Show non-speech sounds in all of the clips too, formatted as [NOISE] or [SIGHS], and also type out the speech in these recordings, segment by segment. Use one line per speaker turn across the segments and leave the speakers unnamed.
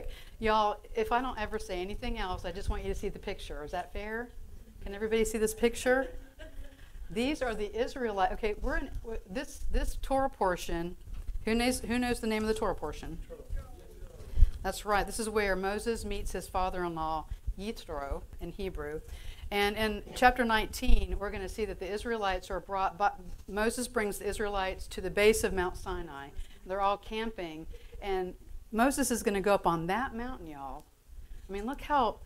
quick. Y'all, if I don't ever say anything else, I just want you to see the picture. Is that fair? Can everybody see this picture? These are the Israelite. Okay, we're in this this Torah portion. Who knows who knows the name of the Torah portion? That's right. This is where Moses meets his father-in-law Yitro in Hebrew. And in chapter 19, we're going to see that the Israelites are brought, by, Moses brings the Israelites to the base of Mount Sinai. They're all camping, and Moses is going to go up on that mountain, y'all. I mean, look how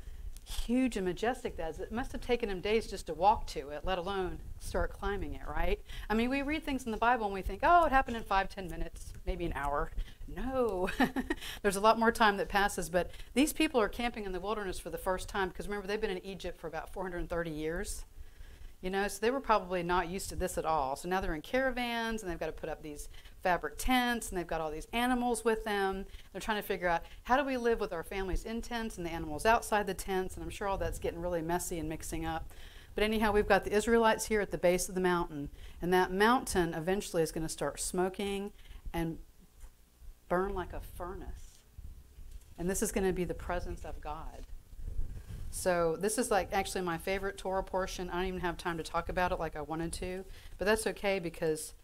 huge and majestic that is. It must have taken him days just to walk to it, let alone start climbing it, right? I mean, we read things in the Bible and we think, oh, it happened in five, ten minutes, maybe an hour. No, [LAUGHS] there's a lot more time that passes. But these people are camping in the wilderness for the first time because remember, they've been in Egypt for about 430 years. You know, so they were probably not used to this at all. So now they're in caravans and they've got to put up these fabric tents and they've got all these animals with them. They're trying to figure out how do we live with our families in tents and the animals outside the tents. And I'm sure all that's getting really messy and mixing up. But anyhow, we've got the Israelites here at the base of the mountain. And that mountain eventually is going to start smoking and burn like a furnace. And this is going to be the presence of God. So this is like actually my favorite Torah portion. I don't even have time to talk about it like I wanted to, but that's okay because,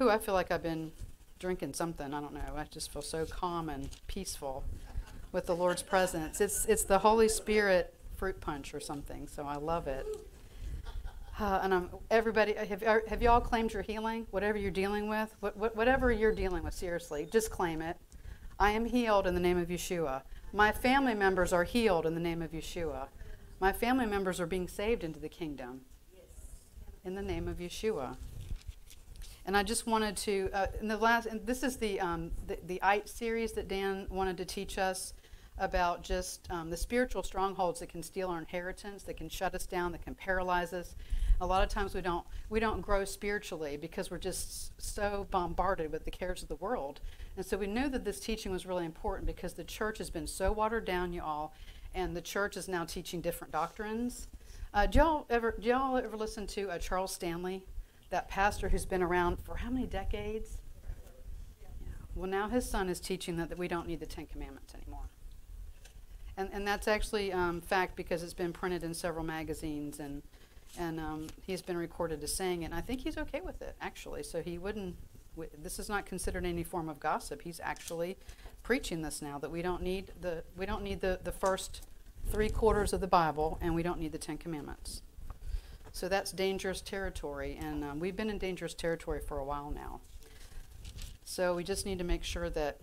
who I feel like I've been drinking something. I don't know. I just feel so calm and peaceful with the Lord's presence. It's it's the Holy Spirit fruit punch or something. So I love it. Uh, and I'm, everybody, uh, have, have you all claimed your healing? Whatever you're dealing with, what, what, whatever you're dealing with, seriously, just claim it. I am healed in the name of Yeshua. My family members are healed in the name of Yeshua. My family members are being saved into the kingdom in the name of Yeshua. And I just wanted to, uh, in the last, and this is the, um, the, the series that Dan wanted to teach us about just um, the spiritual strongholds that can steal our inheritance, that can shut us down, that can paralyze us. A lot of times we don't we don't grow spiritually because we're just so bombarded with the cares of the world. And so we knew that this teaching was really important because the church has been so watered down, you all, and the church is now teaching different doctrines. Uh, do y'all ever do y'all ever listen to uh, Charles Stanley, that pastor who's been around for how many decades? Yeah. Well, now his son is teaching that, that we don't need the Ten Commandments anymore. And, and that's actually um, fact because it's been printed in several magazines and and um, he's been recorded as saying it. And I think he's okay with it, actually. So he wouldn't. This is not considered any form of gossip. He's actually preaching this now that we don't need the we don't need the the first three quarters of the Bible, and we don't need the Ten Commandments. So that's dangerous territory, and um, we've been in dangerous territory for a while now. So we just need to make sure that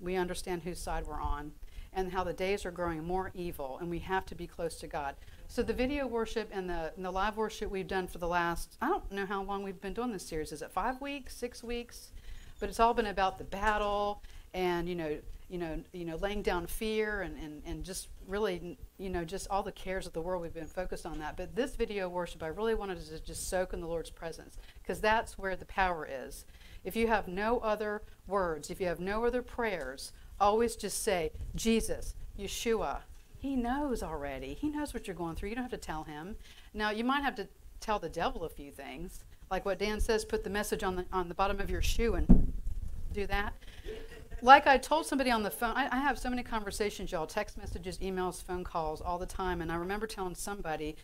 we understand whose side we're on and how the days are growing more evil, and we have to be close to God. So the video worship and the, and the live worship we've done for the last, I don't know how long we've been doing this series. Is it five weeks, six weeks? But it's all been about the battle and, you know, you know, you know, laying down fear and, and, and just really, you know, just all the cares of the world. We've been focused on that. But this video worship, I really wanted to just soak in the Lord's presence because that's where the power is. If you have no other words, if you have no other prayers, always just say, Jesus, Yeshua, he knows already. He knows what you're going through. You don't have to tell him. Now, you might have to tell the devil a few things, like what Dan says put the message on the, on the bottom of your shoe and do that. Like I told somebody on the phone, I, I have so many conversations, y'all text messages, emails, phone calls all the time. And I remember telling somebody,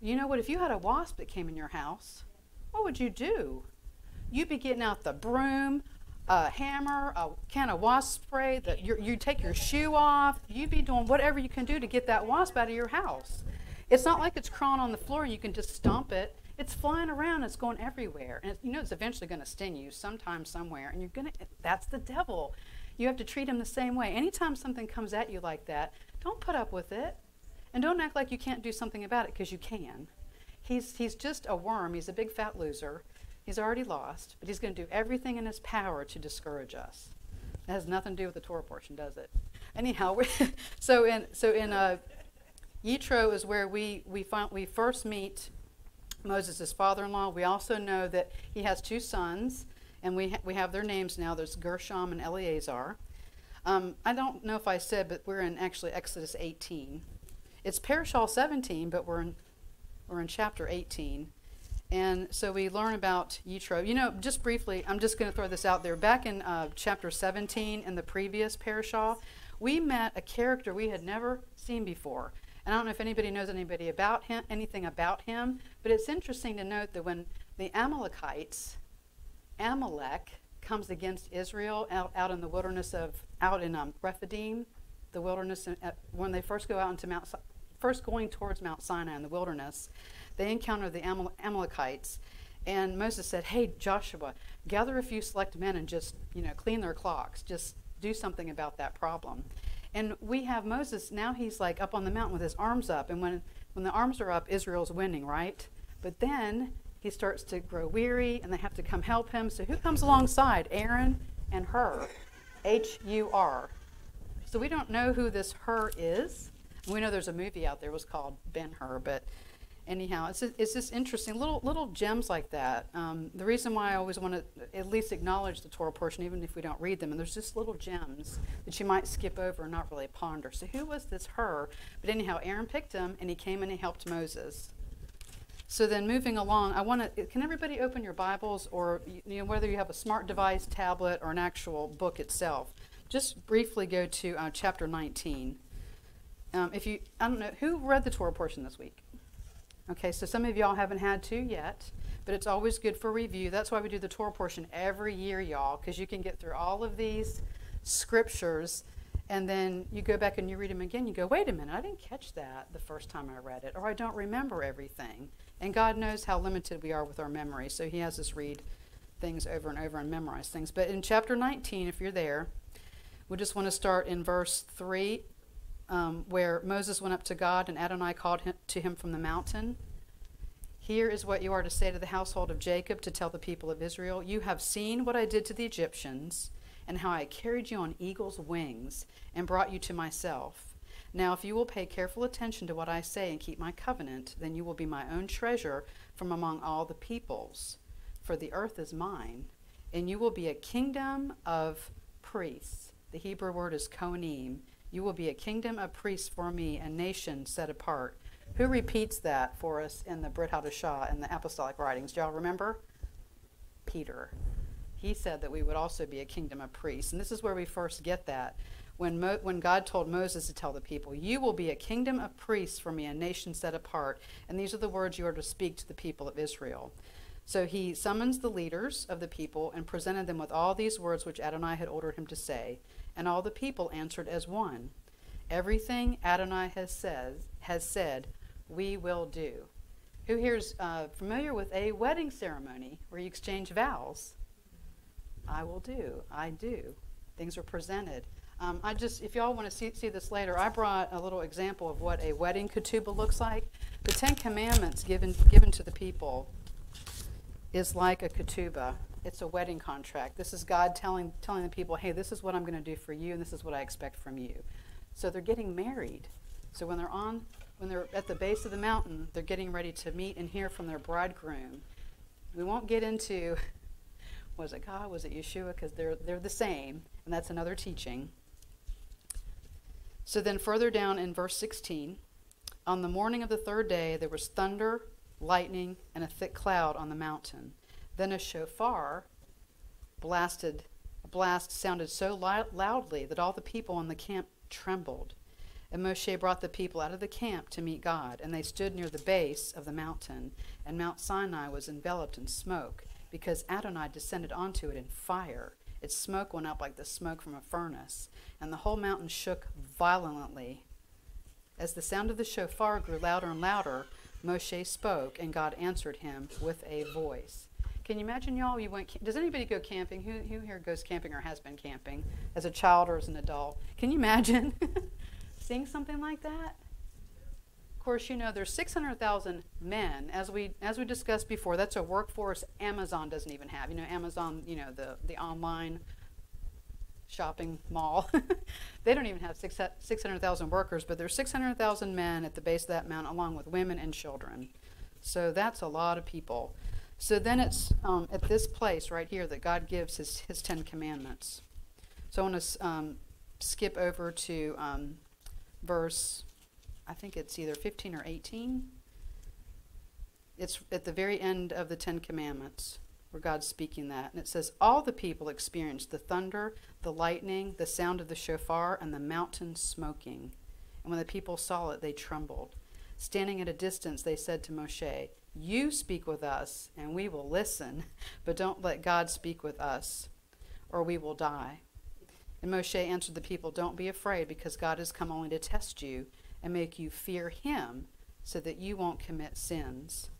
you know what, if you had a wasp that came in your house, what would you do? You'd be getting out the broom, a hammer, a can of wasp spray, that you take your shoe off, you'd be doing whatever you can do to get that wasp out of your house. It's not like it's crawling on the floor and you can just stomp it. It's flying around, it's going everywhere. And you know it's eventually going to sting you sometime, somewhere. And you're going to, that's the devil. You have to treat him the same way. Anytime something comes at you like that, don't put up with it. And don't act like you can't do something about it because you can. He's, he's just a worm, he's a big fat loser. He's already lost, but he's going to do everything in his power to discourage us. It has nothing to do with the Torah portion, does it? Anyhow, [LAUGHS] so in so in uh, Yitro is where we we find we first meet Moses' father-in-law. We also know that he has two sons, and we ha- we have their names now. There's Gershom and Eleazar. Um, I don't know if I said, but we're in actually Exodus 18. It's Parashah 17, but we're in we're in chapter 18. And so we learn about Yitro. You know, just briefly, I'm just going to throw this out there. Back in uh, chapter 17 in the previous parashah, we met a character we had never seen before. And I don't know if anybody knows anybody about him, anything about him, but it's interesting to note that when the Amalekites, Amalek comes against Israel out, out in the wilderness of, out in um, Rephidim, the wilderness, uh, when they first go out into Mount, first going towards Mount Sinai in the wilderness, they encounter the Amal- Amalekites. And Moses said, Hey, Joshua, gather a few select men and just, you know, clean their clocks. Just do something about that problem. And we have Moses, now he's like up on the mountain with his arms up. And when, when the arms are up, Israel's winning, right? But then he starts to grow weary and they have to come help him. So who comes alongside? Aaron and Hur. H U R. So we don't know who this Hur is. We know there's a movie out there was called Ben Hur, but anyhow, it's, it's just interesting. Little little gems like that. Um, the reason why I always want to at least acknowledge the Torah portion, even if we don't read them, and there's just little gems that you might skip over and not really ponder. So who was this Hur? But anyhow, Aaron picked him, and he came and he helped Moses. So then, moving along, I want to. Can everybody open your Bibles, or you know, whether you have a smart device, tablet, or an actual book itself? Just briefly go to uh, chapter 19. Um, if you, I don't know, who read the Torah portion this week? Okay, so some of y'all haven't had to yet, but it's always good for review. That's why we do the Torah portion every year, y'all, because you can get through all of these scriptures and then you go back and you read them again. You go, wait a minute, I didn't catch that the first time I read it, or I don't remember everything. And God knows how limited we are with our memory, so He has us read things over and over and memorize things. But in chapter 19, if you're there, we just want to start in verse 3 um, where Moses went up to God and Adonai called him, to him from the mountain. Here is what you are to say to the household of Jacob to tell the people of Israel You have seen what I did to the Egyptians, and how I carried you on eagle's wings and brought you to myself. Now, if you will pay careful attention to what I say and keep my covenant, then you will be my own treasure from among all the peoples. For the earth is mine, and you will be a kingdom of priests. The Hebrew word is kohanim you will be a kingdom of priests for me, a nation set apart. Who repeats that for us in the Brit Hadashah and the apostolic writings? Do y'all remember? Peter. He said that we would also be a kingdom of priests. And this is where we first get that. When, Mo- when God told Moses to tell the people, You will be a kingdom of priests for me, a nation set apart. And these are the words you are to speak to the people of Israel. So he summons the leaders of the people and presented them with all these words which Adonai had ordered him to say. And all the people answered as one Everything Adonai has, says, has said, we will do. Who here is uh, familiar with a wedding ceremony where you exchange vows? I will do. I do. Things are presented. Um, I just, if y'all want to see, see this later, I brought a little example of what a wedding ketubah looks like. The Ten Commandments given given to the people is like a ketubah it's a wedding contract. This is God telling telling the people, "Hey, this is what I'm going to do for you, and this is what I expect from you." So they're getting married. So when they're on, when they're at the base of the mountain, they're getting ready to meet and hear from their bridegroom. We won't get into [LAUGHS] was it God, was it Yeshua, because they're they're the same, and that's another teaching. So then, further down in verse 16, on the morning of the third day, there was thunder, lightning, and a thick cloud on the mountain. Then a shofar blasted, a blast sounded so loudly that all the people in the camp trembled. And Moshe brought the people out of the camp to meet God, and they stood near the base of the mountain, and Mount Sinai was enveloped in smoke, because Adonai descended onto it in fire. Its smoke went up like the smoke from a furnace, and the whole mountain shook violently. As the sound of the shofar grew louder and louder, Moshe spoke, and God answered him with a voice. Can you imagine, y'all? You went. Does anybody go camping? Who, who here goes camping or has been camping as a child or as an adult? Can you imagine [LAUGHS] seeing something like that? Course, you know there's 600,000 men, as we as we discussed before. That's a workforce Amazon doesn't even have. You know, Amazon. You know the the online shopping mall. [LAUGHS] they don't even have 600,000 workers, but there's 600,000 men at the base of that mountain, along with women and children. So that's a lot of people. So then it's um, at this place right here that God gives his, his Ten Commandments. So I want to um, skip over to um, verse, I think it's either 15 or 18. It's at the very end of the Ten Commandments where God's speaking that. And it says, All the people experienced the thunder, the lightning, the sound of the shofar, and the mountain smoking. And when the people saw it, they trembled. Standing at a distance, they said to Moshe, You speak with us, and we will listen, [LAUGHS] but don't let God speak with us, or we will die. And Moshe answered the people, Don't be afraid, because God has come only to test you and make you fear him, so that you won't commit sins.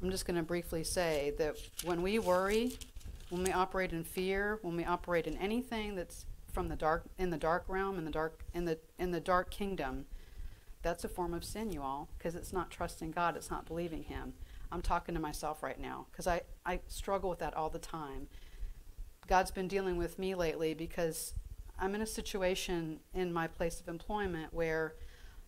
I'm just going to briefly say that when we worry, when we operate in fear, when we operate in anything that's from the dark in the dark realm in the dark in the in the dark kingdom, that's a form of sin, you all, because it's not trusting God, it's not believing him. I'm talking to myself right now because I, I struggle with that all the time. God's been dealing with me lately because I'm in a situation in my place of employment where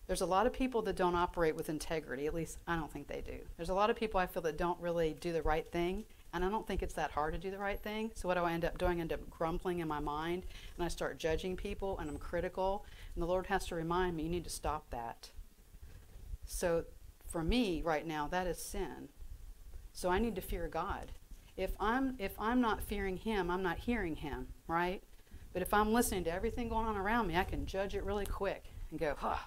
there's a lot of people that don't operate with integrity. At least I don't think they do. There's a lot of people I feel that don't really do the right thing, and I don't think it's that hard to do the right thing. So what do I end up doing? I end up grumbling in my mind, and I start judging people, and I'm critical. And the Lord has to remind me, you need to stop that. So for me right now, that is sin. So I need to fear God. If I'm if I'm not fearing Him, I'm not hearing Him, right? But if I'm listening to everything going on around me, I can judge it really quick and go, oh,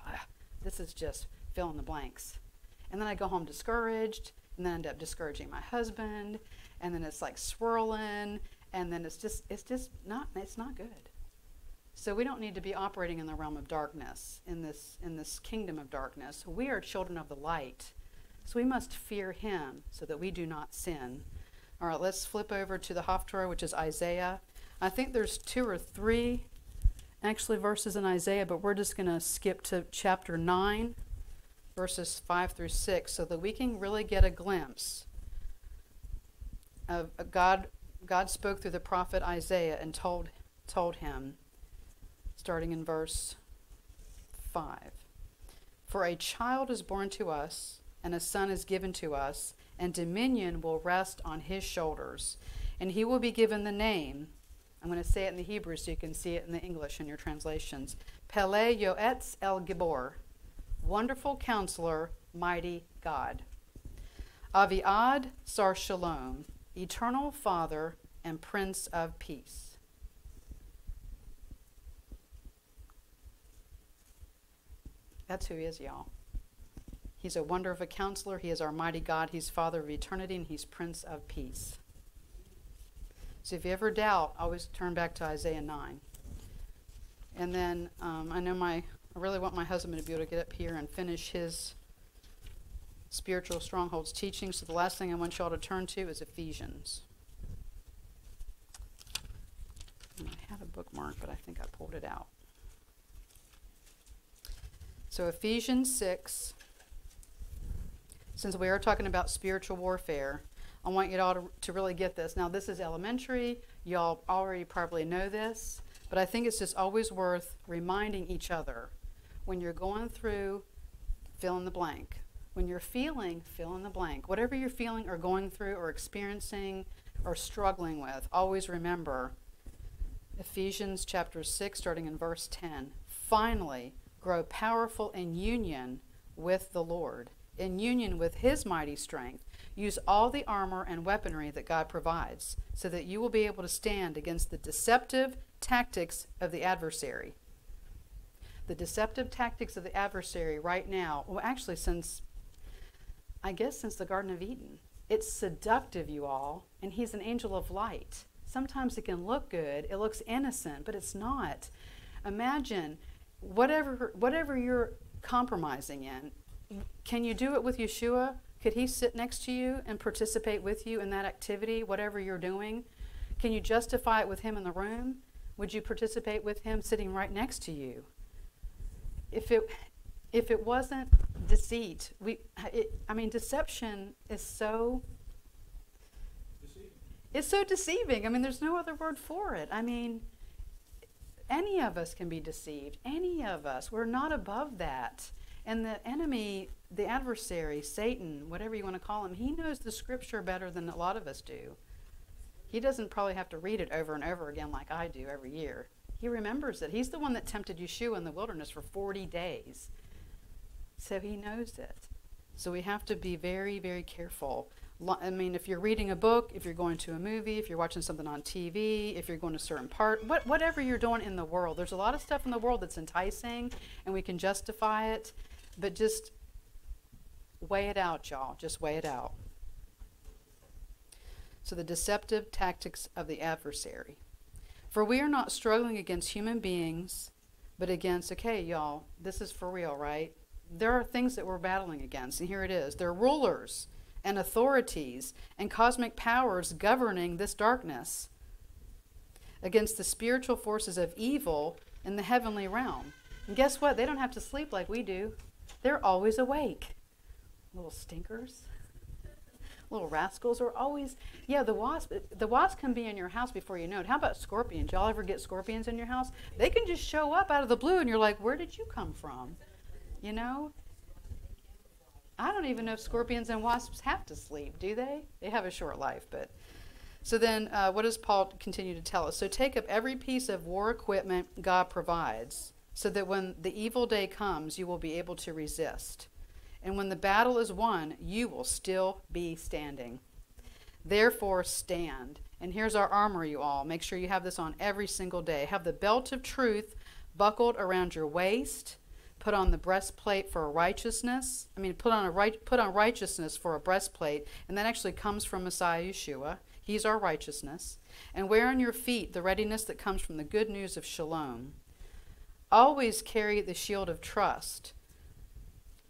this is just fill in the blanks. And then I go home discouraged, and then end up discouraging my husband, and then it's like swirling, and then it's just it's just not it's not good. So we don't need to be operating in the realm of darkness, in this in this kingdom of darkness. We are children of the light. So we must fear him so that we do not sin. All right, let's flip over to the Haftarah, which is Isaiah. I think there's two or three actually verses in Isaiah, but we're just going to skip to chapter 9, verses 5 through 6, so that we can really get a glimpse of God. God spoke through the prophet Isaiah and told, told him, starting in verse 5 For a child is born to us, and a son is given to us, and dominion will rest on his shoulders, and he will be given the name I'm going to say it in the Hebrew so you can see it in the English in your translations. Pele Yoetz El Gibor, Wonderful Counselor, Mighty God. Aviad Sar Shalom, Eternal Father and Prince of Peace. That's who he is, y'all. He's a wonder of a counselor. He is our mighty God. He's Father of eternity, and He's Prince of Peace. So if you ever doubt, always turn back to Isaiah 9. And then um, I know my, I really want my husband to be able to get up here and finish his spiritual strongholds teaching. So the last thing I want y'all to turn to is Ephesians. I had a bookmark, but I think I pulled it out. So Ephesians 6, since we are talking about spiritual warfare, I want you all to, to really get this. Now, this is elementary. Y'all already probably know this, but I think it's just always worth reminding each other when you're going through, fill in the blank. When you're feeling, fill in the blank. Whatever you're feeling or going through or experiencing or struggling with, always remember Ephesians chapter 6, starting in verse 10. Finally, grow powerful in union with the Lord, in union with His mighty strength Use all the armor and weaponry that God provides so that you will be able to stand against the deceptive tactics of the adversary. The deceptive tactics of the adversary right now, well, actually, since I guess since the Garden of Eden, it's seductive, you all, and he's an angel of light. Sometimes it can look good, it looks innocent, but it's not. Imagine whatever whatever you're compromising in, can you do it with Yeshua? Could he sit next to you and participate with you in that activity, whatever you're doing? Can you justify it with him in the room? Would you participate with him sitting right next to you? If it if it wasn't deceit, we it, I mean deception is so deceiving. It's so deceiving. I mean there's no other word for it. I mean any of us can be deceived. Any of us. We're not above that. And the enemy the adversary, Satan, whatever you want to call him, he knows the scripture better than a lot of us do. He doesn't probably have to read it over and over again like I do every year. He remembers it. He's the one that tempted Yeshua in the wilderness for 40 days. So he knows it. So we have to be very, very careful. I mean, if you're reading a book, if you're going to a movie, if you're watching something on TV, if you're going to a certain part, what, whatever you're doing in the world, there's a lot of stuff in the world that's enticing and we can justify it, but just weigh it out, y'all. Just weigh it out. So, the deceptive tactics of the adversary. For we are not struggling against human beings, but against, okay, y'all, this is for real, right? There are things that we're battling against, and here it is. They're rulers and authorities and cosmic powers governing this darkness against the spiritual forces of evil in the heavenly realm. And guess what? They don't have to sleep like we do, they're always awake. Little stinkers. Little rascals are always, yeah, the wasp, the wasp can be in your house before you know it. How about scorpions? Y'all ever get scorpions in your house? They can just show up out of the blue and you're like, where did you come from? You know? I don't even know if scorpions and wasps have to sleep, do they? They have a short life, but. So then, uh, what does Paul continue to tell us? So take up every piece of war equipment God provides, so that when the evil day comes, you will be able to resist. And when the battle is won, you will still be standing. Therefore, stand. And here's our armor, you all. Make sure you have this on every single day. Have the belt of truth buckled around your waist put on the breastplate for righteousness. I mean, put on a right, put on righteousness for a breastplate, and that actually comes from Messiah Yeshua. He's our righteousness. And wear on your feet the readiness that comes from the good news of shalom. Always carry the shield of trust,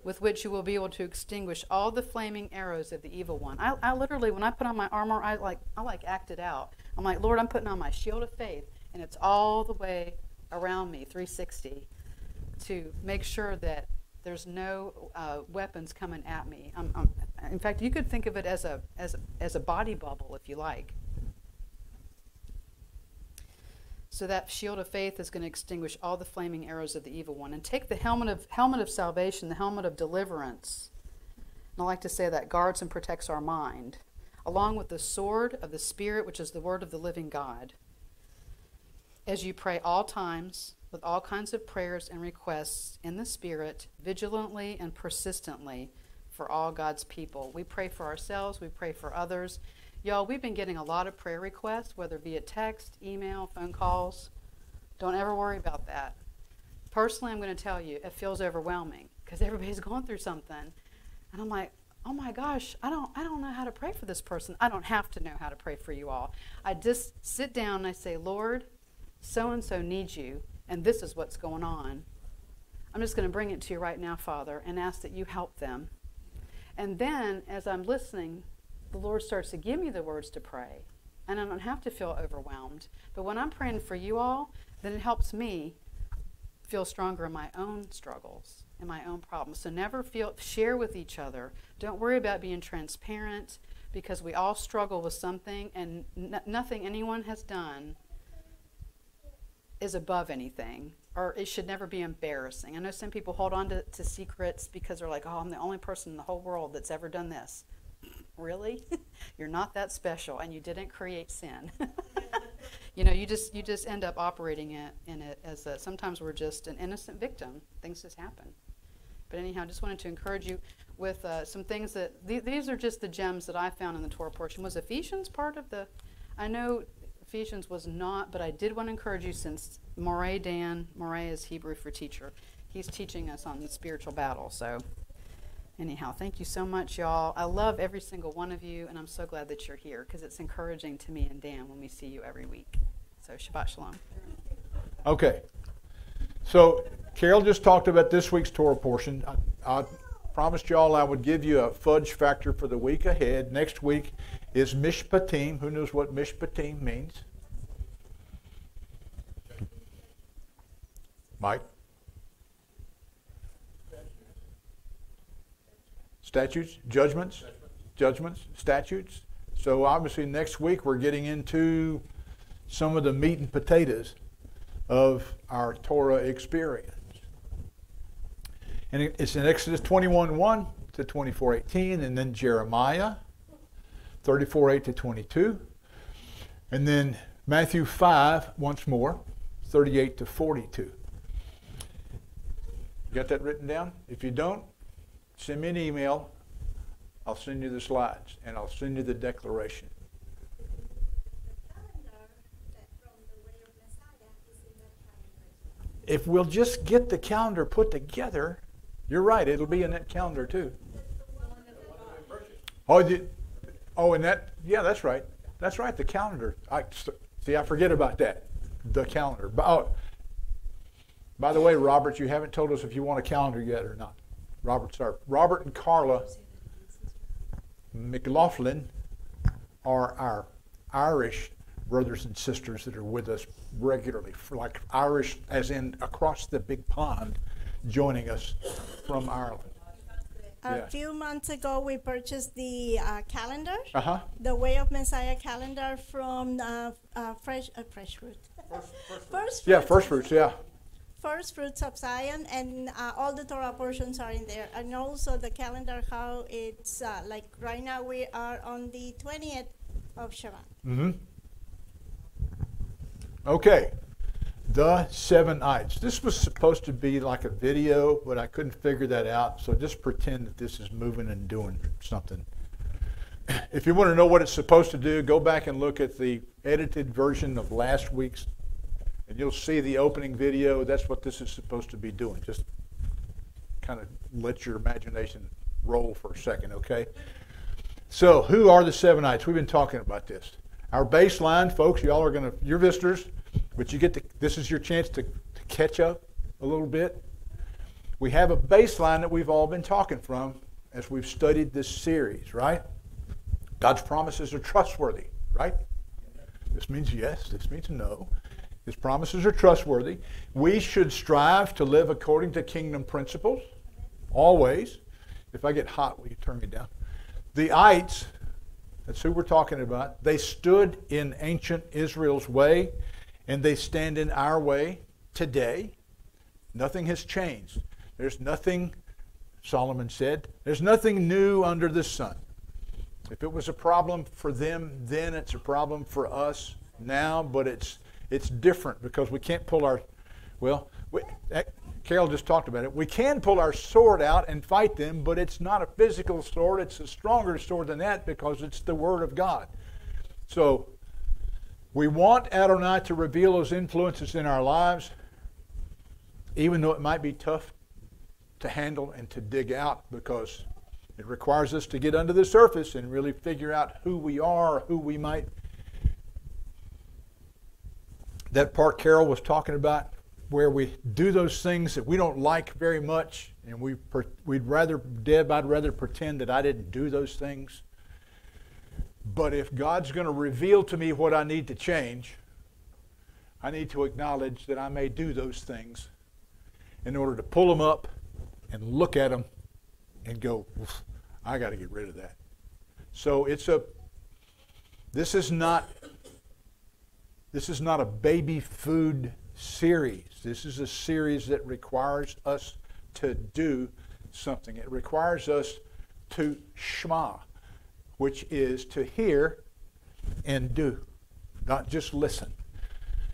with which you will be able to extinguish all the flaming arrows of the evil one. I, I literally, when I put on my armor, I like, I like act it out. I'm like, Lord, I'm putting on my shield of faith, and it's all the way around me, 360 to make sure that there's no uh, weapons coming at me. I'm, I'm, in fact, you could think of it as a, as, as a body bubble if you like. So that shield of faith is going to extinguish all the flaming arrows of the evil one. And take the helmet of, helmet of salvation, the helmet of deliverance. And I like to say that guards and protects our mind, along with the sword of the Spirit, which is the word of the living God. As you pray all times, with all kinds of prayers and requests in the Spirit, vigilantly and persistently for all God's people. We pray for ourselves, we pray for others. Y'all, we've been getting a lot of prayer requests, whether via text, email, phone calls. Don't ever worry about that. Personally, I'm going to tell you, it feels overwhelming because everybody's [LAUGHS] going through something. And I'm like, oh my gosh, I don't, I don't know how to pray for this person. I don't have to know how to pray for you all. I just sit down and I say, Lord, so and so needs you and this is what's going on. I'm just going to bring it to you right now, Father, and ask that you help them. And then, as I'm listening, the Lord starts to give me the words to pray. And I don't have to feel overwhelmed. But when I'm praying for you all, then it helps me feel stronger in my own struggles and my own problems. So never feel share with each other. Don't worry about being transparent because we all struggle with something and nothing anyone has done is above anything or it should never be embarrassing. I know some people hold on to, to secrets because they're like, oh, I'm the only person in the whole world that's ever done this. Really? [LAUGHS] You're not that special and you didn't create sin. [LAUGHS] you know, you just you just end up operating it in it as a, sometimes we're just an innocent victim. Things just happen. But anyhow, just wanted to encourage you with uh, some things that th- these are just the gems that I found in the Torah portion. Was Ephesians part of the? I know Ephesians was not, but I did want to encourage you since Moreh Dan, Moreh is Hebrew for teacher, he's teaching us on the spiritual battle. So, anyhow, thank you so much, y'all. I love every single one of you, and I'm so glad that you're here because it's encouraging to me and Dan when we see you every week. So, Shabbat Shalom.
Okay. So, Carol just talked about this week's Torah portion. I, I promised y'all I would give you a fudge factor for the week ahead. Next week is Mishpatim. Who knows what Mishpatim means? Mike? Statutes, judgments, judgments, statutes. So obviously next week we're getting into some of the meat and potatoes of our Torah experience. And it's in Exodus 21 1 to 24 18, and then Jeremiah 34 8 to 22. And then Matthew 5 once more, 38 to 42. You got that written down? If you don't, send me an email. I'll send you the slides and I'll send you the declaration. If we'll just get the calendar put together, you're right, it'll be in that calendar too. Oh, you, oh, and that, yeah, that's right. That's right, the calendar. I, see, I forget about that. The calendar. Oh, by the way, Robert, you haven't told us if you want a calendar yet or not. Robert, sorry. Robert and Carla McLaughlin are our Irish brothers and sisters that are with us regularly, like Irish, as in across the big pond, joining us from Ireland.
A
Yeah.
few months ago, we purchased the uh, calendar,
Uh huh.
the Way of Messiah calendar from uh, uh, Fresh uh, Fresh Fruit. First,
Yeah,
Fruits-
first fruits. Yeah.
First Fruits of Zion, and uh, all the Torah portions are in there, and also the calendar how it's uh, like right now we are on the twentieth of Shevat.
Mm-hmm. Okay. The seven ites. This was supposed to be like a video, but I couldn't figure that out. So just pretend that this is moving and doing something. If you want to know what it's supposed to do, go back and look at the edited version of last week's, and you'll see the opening video. That's what this is supposed to be doing. Just kind of let your imagination roll for a second, okay? So, who are the Sevenites? We've been talking about this. Our baseline, folks, y'all are going to, you're visitors, but you get to, this is your chance to, to catch up a little bit. We have a baseline that we've all been talking from as we've studied this series, right? God's promises are trustworthy, right? This means yes, this means no. His promises are trustworthy. We should strive to live according to kingdom principles, always. If I get hot, will you turn me down? The ites, that's who we're talking about, they stood in ancient Israel's way, and they stand in our way today. Nothing has changed. There's nothing, Solomon said, there's nothing new under the sun. If it was a problem for them then, it's a problem for us now, but it's it's different because we can't pull our well, we, Carol just talked about it. We can pull our sword out and fight them, but it's not a physical sword. It's a stronger sword than that because it's the Word of God. So we want Adonai to reveal those influences in our lives, even though it might be tough to handle and to dig out because it requires us to get under the surface and really figure out who we are, who we might. That part Carol was talking about, where we do those things that we don't like very much, and we we'd rather, Deb, I'd rather pretend that I didn't do those things. But if God's going to reveal to me what I need to change, I need to acknowledge that I may do those things in order to pull them up and look at them and go, I got to get rid of that. So it's a, this is not, this is not a baby food series. This is a series that requires us to do something. It requires us to shema, which is to hear and do, not just listen.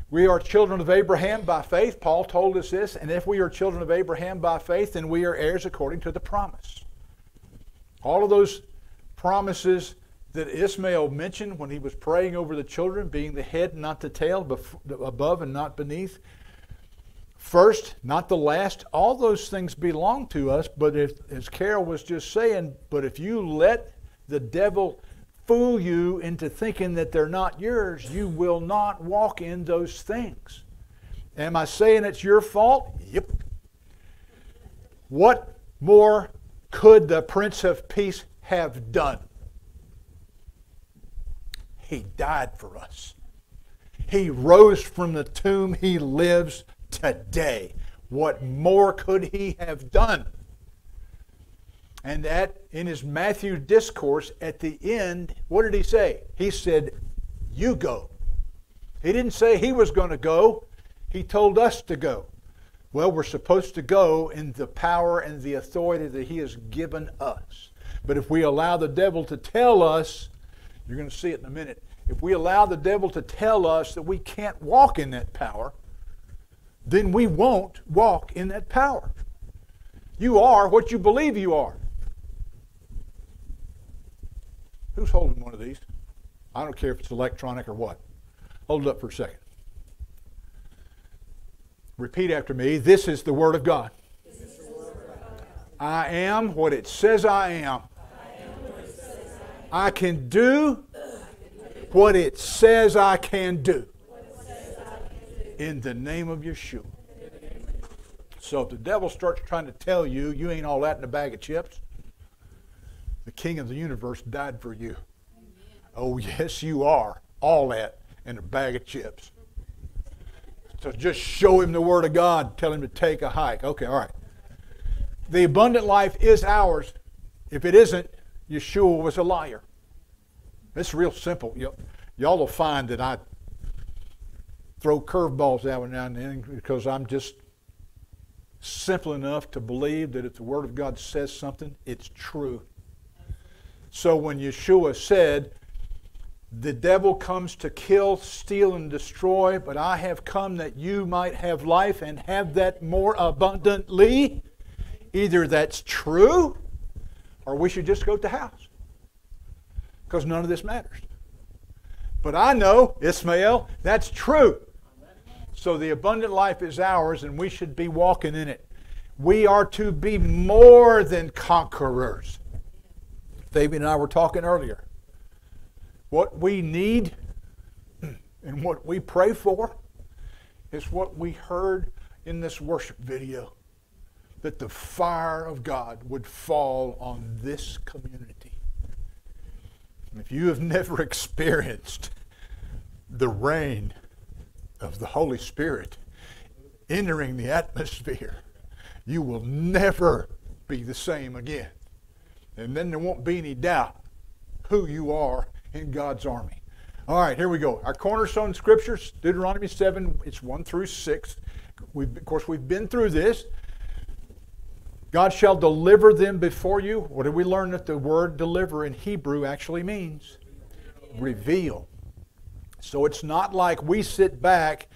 We are children of Abraham by faith. Paul told us this. And if we are children of Abraham by faith, then we are heirs according to the promise. All of those promises that Ismail mentioned when he was praying over the children, being the head not the tail, above and not beneath, first, not the last, all those things belong to us. But if, as Carol was just saying, but if you let the devil fool you into thinking that they're not yours, you will not walk in those things. Am I saying it's your fault? Yep. What more could the Prince of Peace have done? He died for us. He rose from the tomb. He lives today. What more could he have done? And that in his Matthew discourse at the end, what did he say? He said, "You go." He didn't say he was going to go. He told us to go. Well, we're supposed to go in the power and the authority that he has given us. But if we allow the devil to tell us, you're going to see it in a minute. If we allow the devil to tell us that we can't walk in that power, then we won't walk in that power. You are what you believe you are. Who's holding one of these? I don't care if it's electronic or what. Hold it up for a second. Repeat after me. This is the Word of God. I am what it says I am. I can do what it says I can do. In the name of Yeshua. So if the devil starts trying to tell you you ain't all that in a bag of chips, the king of the universe died for you. Oh, yes, you are. All that in a bag of chips. So just show him the Word of God. Tell him to take a hike. Okay, all right. The abundant life is ours. If it isn't, Yeshua was a liar. It's real simple. Y'all will find that I throw curveballs out now and then because I'm just simple enough to believe that if the Word of God says something, it's true. So when Yeshua said, the devil comes to kill, steal, and destroy, but I have come that you might have life and have that more abundantly. Either that's true, or we should just go to house. Because none of this matters. But I know, Ismael, that's true. So the abundant life is ours, and we should be walking in it. We are to be more than conquerors. Fabian and I were talking earlier. What we need [CLEARS THROAT] and what we pray for is what we heard in this worship video that the fire of God would fall on this community. And if you have never [LAUGHS] experienced the rain of the Holy Spirit entering the atmosphere, you will never be the same again. And then there won't be any doubt who you are in God's army. All right, here we go. Our cornerstone scriptures, Deuteronomy 7, it's 1 through 6. We've, of course, we've been through this. God shall deliver them before you. What did we learn that the word deliver in Hebrew actually means? Reveal. So it's not like we sit back,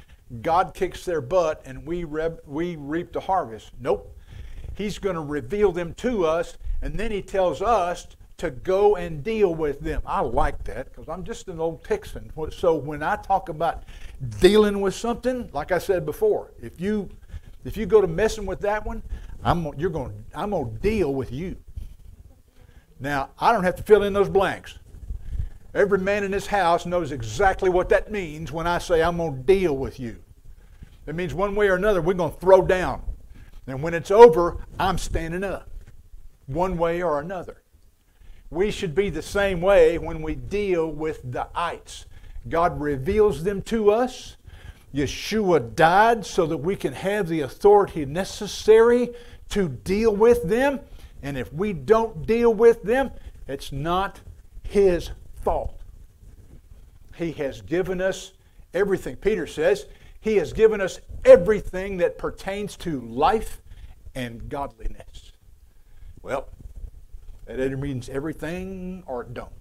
God kicks their butt, and we, we reap the harvest. Nope. He's going to reveal them to us, and then He tells us to go and deal with them. I like that because I'm just an old Texan. So when I talk about dealing with something, like I said before, if you if you go to messing with that one, I'm you're going I'm going to deal with you. Now I don't have to fill in those blanks. Every man in this house knows exactly what that means when I say I'm going to deal with you. It means one way or another we're going to throw down. And when it's over, I'm standing up, one way or another we should be the same way when we deal with the ites. God reveals them to us. Yeshua died so that we can have the authority necessary to deal with them. And if we don't deal with them, it's not His fault. He has given us everything. Peter says, He has given us everything that pertains to life and godliness. Well, that either means everything or it don't.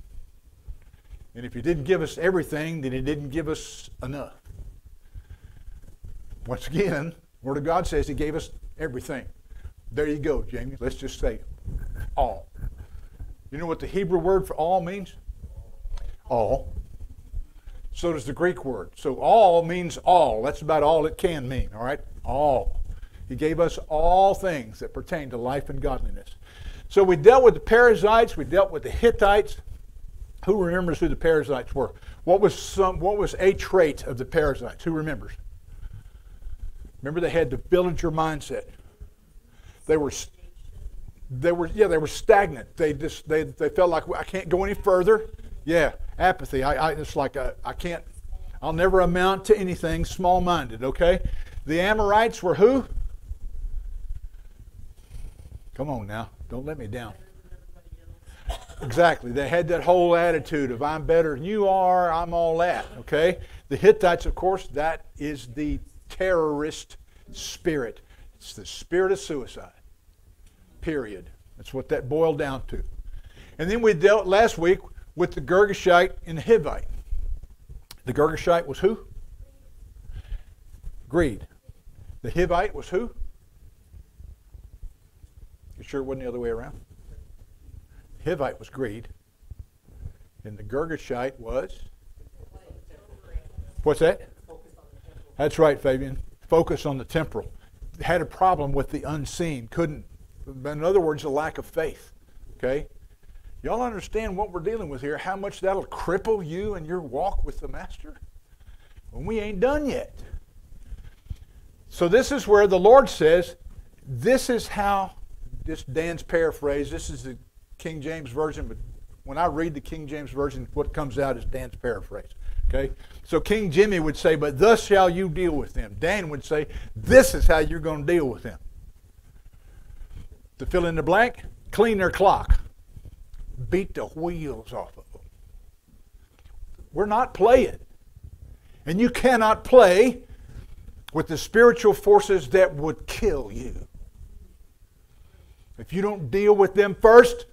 And if he didn't give us everything, then he didn't give us enough. Once again, Word of God says he gave us everything. There you go, Jamie. Let's just say all. You know what the Hebrew word for all means? All. So does the Greek word. So all means all. That's about all it can mean, all right? All. He gave us all things that pertain to life and godliness. So we dealt with the Perizzites, we dealt with the Hittites. Who remembers who the Perizzites were? What was some what was a trait of the Perizzites? Who remembers? Remember they had the villager mindset. They were they were yeah, they were stagnant. They just they, they felt like I can't go any further. Yeah, apathy. I, I it's like a, I can't I'll never amount to anything, small minded, okay? The Amorites were who? Come on now. Don't let me down. Exactly. They had that whole attitude of I'm better than you are, I'm all that. Okay? The Hittites, of course, that is the terrorist spirit. It's the spirit of suicide. Period. That's what that boiled down to. And then we dealt last week with the Girgashite and the Hivite. The Girgashite was who? Greed. The Hivite was who? You sure it wasn't the other way around? Hivite was greed. And the Girgashite was? What's that? That's right, Fabian. Focus on the temporal. Had a problem with the unseen. Couldn't, in other words, a lack of faith. Okay? Y'all understand what we're dealing with here? How much that'll cripple you and your walk with the Master? When we ain't done yet. So, this is where the Lord says, This is how, this Dan's paraphrase, this is the King James Version, but when I read the King James Version, what comes out is Dan's paraphrase. Okay? So King Jimmy would say, But thus shall you deal with them. Dan would say, This is how you're going to deal with them. To fill in the blank, clean their clock, beat the wheels off of them. We're not playing. And you cannot play with the spiritual forces that would kill you. If you don't deal with them first,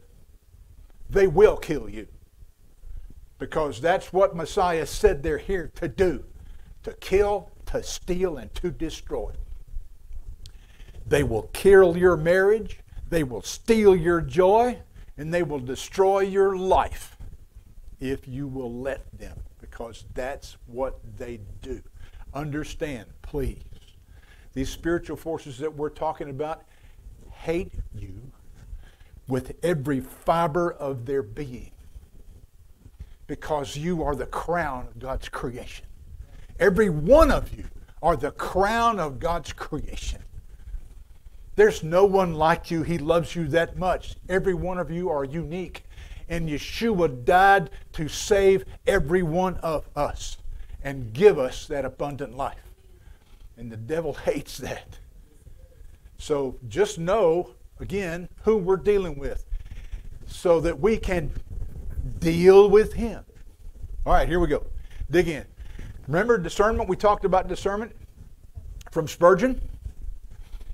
they will kill you. Because that's what Messiah said they're here to do to kill, to steal, and to destroy. They will kill your marriage, they will steal your joy, and they will destroy your life if you will let them, because that's what they do. Understand, please, these spiritual forces that we're talking about hate you with every fiber of their being because you are the crown of God's creation. Every one of you are the crown of God's creation. There's no one like you. He loves you that much. Every one of you are unique. And Yeshua died to save every one of us and give us that abundant life. And the devil [LAUGHS] hates that. So just know, again, who we're dealing with so that we can deal with him. All right, here we go. Dig in. Remember discernment? We talked about discernment from Spurgeon.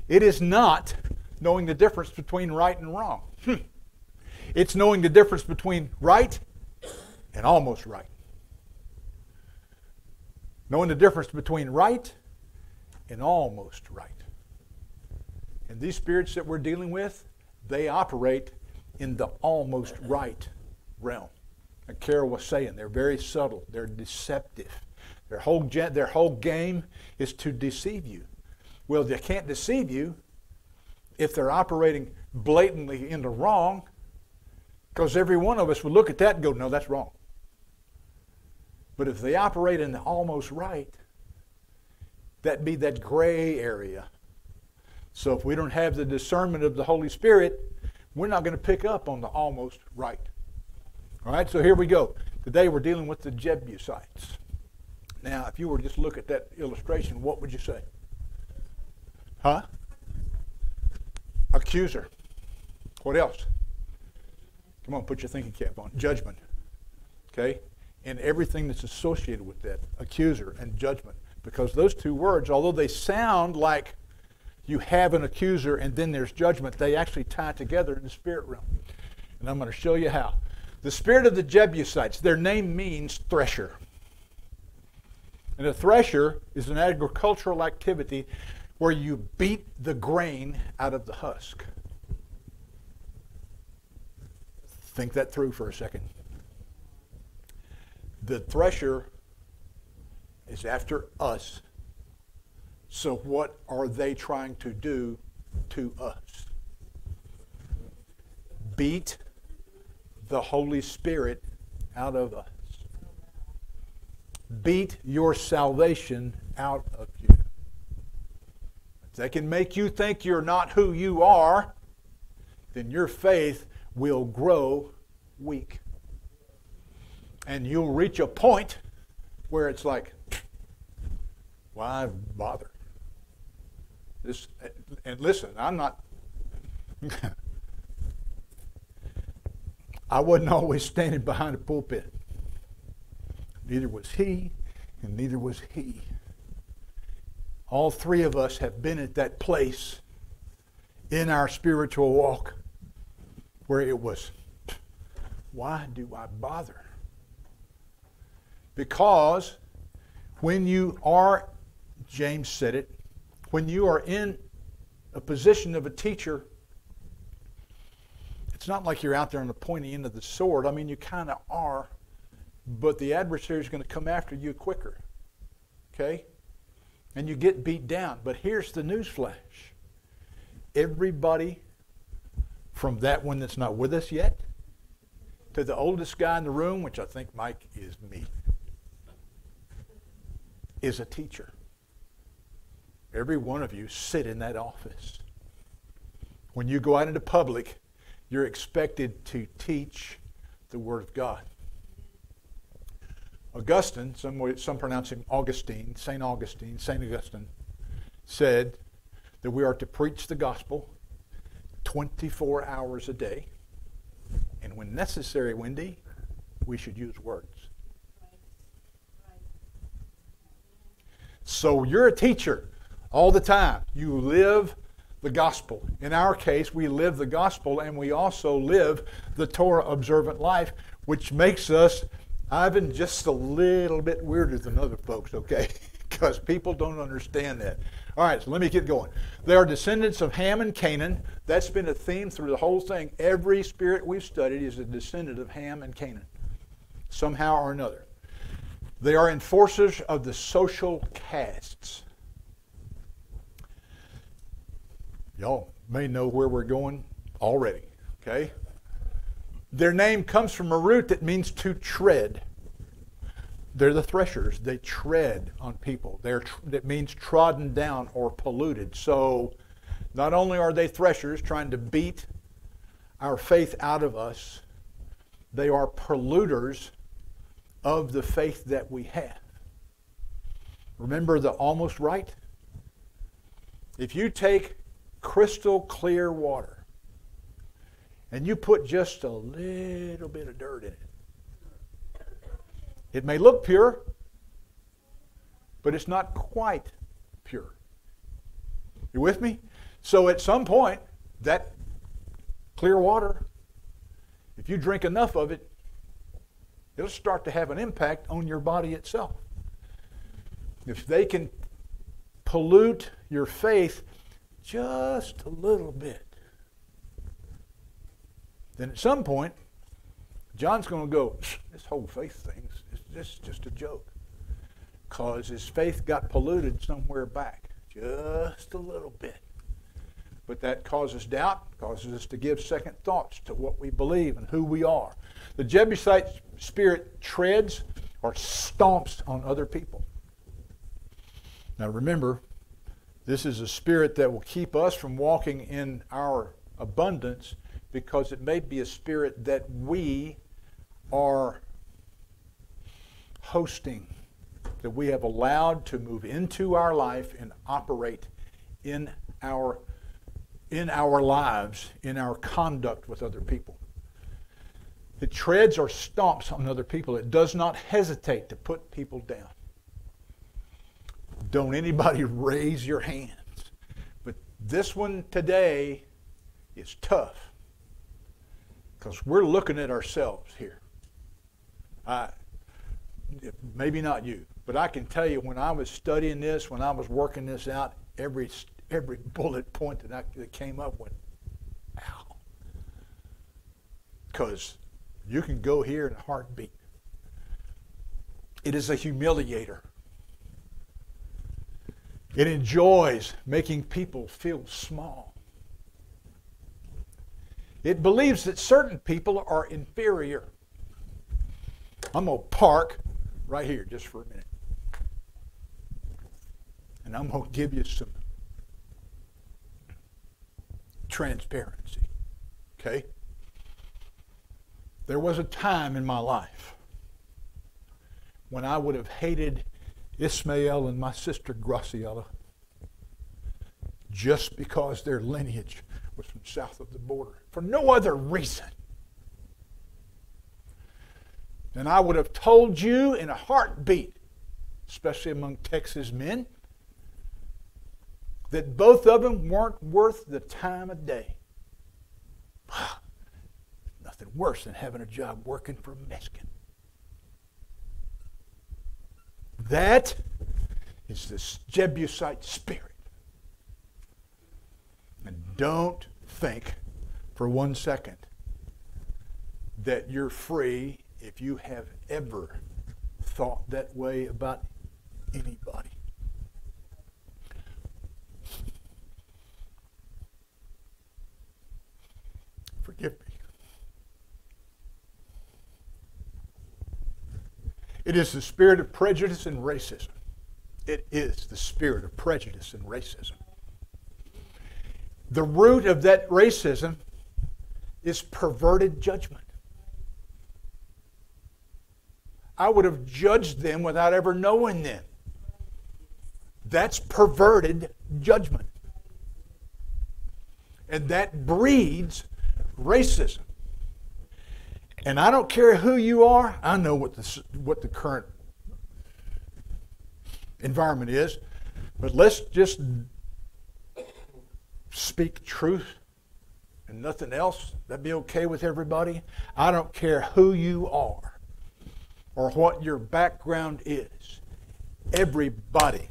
It is not knowing the difference between right and wrong. Hmm. It's knowing the difference between right and almost right. Knowing the difference between right and almost right. And these spirits that we're dealing with, they operate in the almost right realm. And Carol was saying, they're very subtle, they're deceptive. Their whole, their whole game is to deceive you. Well, they can't deceive you if they're operating blatantly in the wrong, because every one of us would look at that and go, no, that's wrong. But if they operate in the almost right, that'd be that gray area. So if we don't have the discernment of the Holy Spirit, we're not going to pick up on the almost right. All right, so here we go. Today we're dealing with the Jebusites. Now, if you were to just look at that illustration, what would you say? Huh? Accuser. What else? Come on, put your thinking cap on. Judgment. Okay? And everything that's associated with that accuser and judgment. Because those two words, although they sound like you have an accuser and then there's judgment, they actually tie together in the spirit realm. And I'm going to show you how. The spirit of the Jebusites, their name means thresher. And a thresher is an agricultural activity where you beat the grain out of the husk. Think that through for a second. The thresher is after us. So, what are they trying to do to us? Beat the Holy Spirit out of us. Beat your salvation out of you. If they can make you think you're not who you are, then your faith will grow weak. And you'll reach a point where it's like, why bother? This, and listen, I'm not. [LAUGHS] I wasn't always standing behind a pulpit. Neither was he, and neither was he. All three of us have been at that place in our spiritual walk where it was, why do I bother? Because when you are, James said it, when you are in a position of a teacher it's not like you're out there on the pointy end of the sword. I mean, you kind of are, but the adversary is going to come after you quicker. Okay? And you get beat down. But here's the news flash everybody from that one that's not with us yet to the oldest guy in the room, which I think Mike is me, is a teacher. Every one of you sit in that office. When you go out into public, you're expected to teach the Word of God. Augustine, some, way, some pronounce him Augustine, St. Augustine, St. Augustine, said that we are to preach the gospel 24 hours a day. And when necessary, Wendy, we should use words. So you're a teacher all the time. You live the gospel. In our case, we live the gospel and we also live the Torah observant life, which makes us, Ivan, just a little bit weirder than other folks, okay? [LAUGHS] because people don't understand that. All right, so let me get going. They are descendants of Ham and Canaan. That's been a theme through the whole thing. Every spirit we've studied is a descendant of Ham and Canaan, somehow or another. They are enforcers of the social castes. Y'all may know where we're going already, okay? Their name comes from a root that means to tread. They're the threshers. They tread on people. They're tr- that means trodden down or polluted. So not only are they threshers trying to beat our faith out of us, they are polluters of the faith that we have. Remember the almost right? If you take crystal clear water and you put just a little bit of dirt in it, it may look pure, but it's not quite pure. You with me? So at some point, that clear water, if you drink enough of it, it'll start to have an impact on your body itself. If they can pollute your faith just a little bit, then at some point, John's going to go, this whole faith thing, this is just a joke. Because his faith got polluted somewhere back, just a little bit. But that causes doubt, causes us to give second thoughts to what we believe and who we are. The Jebusite spirit treads or stomps on other people. Now remember, this is a spirit that will keep us from walking in our abundance because it may be a spirit that we are hosting, that we have allowed to move into our life and operate in our in our lives, in our conduct with other people. It treads or stomps on other people. It does not hesitate to put people down. Don't anybody [LAUGHS] raise your hands. But this one today is tough because we're looking at ourselves here. I, maybe not you, but I can tell you when I was studying this, when I was working this out, every every bullet point that, I, that came up went, ow. Because you can go here in a heartbeat. It is a humiliator. It enjoys making people feel small. It believes that certain people are inferior. I'm going to park right here just for a minute. And I'm going to give you some transparency. Okay? There was a time in my life when I would have hated Ismael and my sister Graciela just because their lineage was from south of the border for no other reason. And I would have told you in a heartbeat, especially among Texas men, that both of them weren't worth the time of day. [SIGHS] Nothing worse than having a job working for a Mexican. That is the Jebusite spirit. And don't think for one second that you're free if you have ever thought that way about anybody. Forgive me. It is the spirit of prejudice and racism. It is the spirit of prejudice and racism. The root of that racism is perverted judgment. I would have judged them without ever knowing them. That's perverted judgment. And that breeds racism. And I don't care who you are, I know what the, what the current environment is, but let's just speak truth and nothing else. That'd be okay with everybody. I don't care who you are or what your background is. Everybody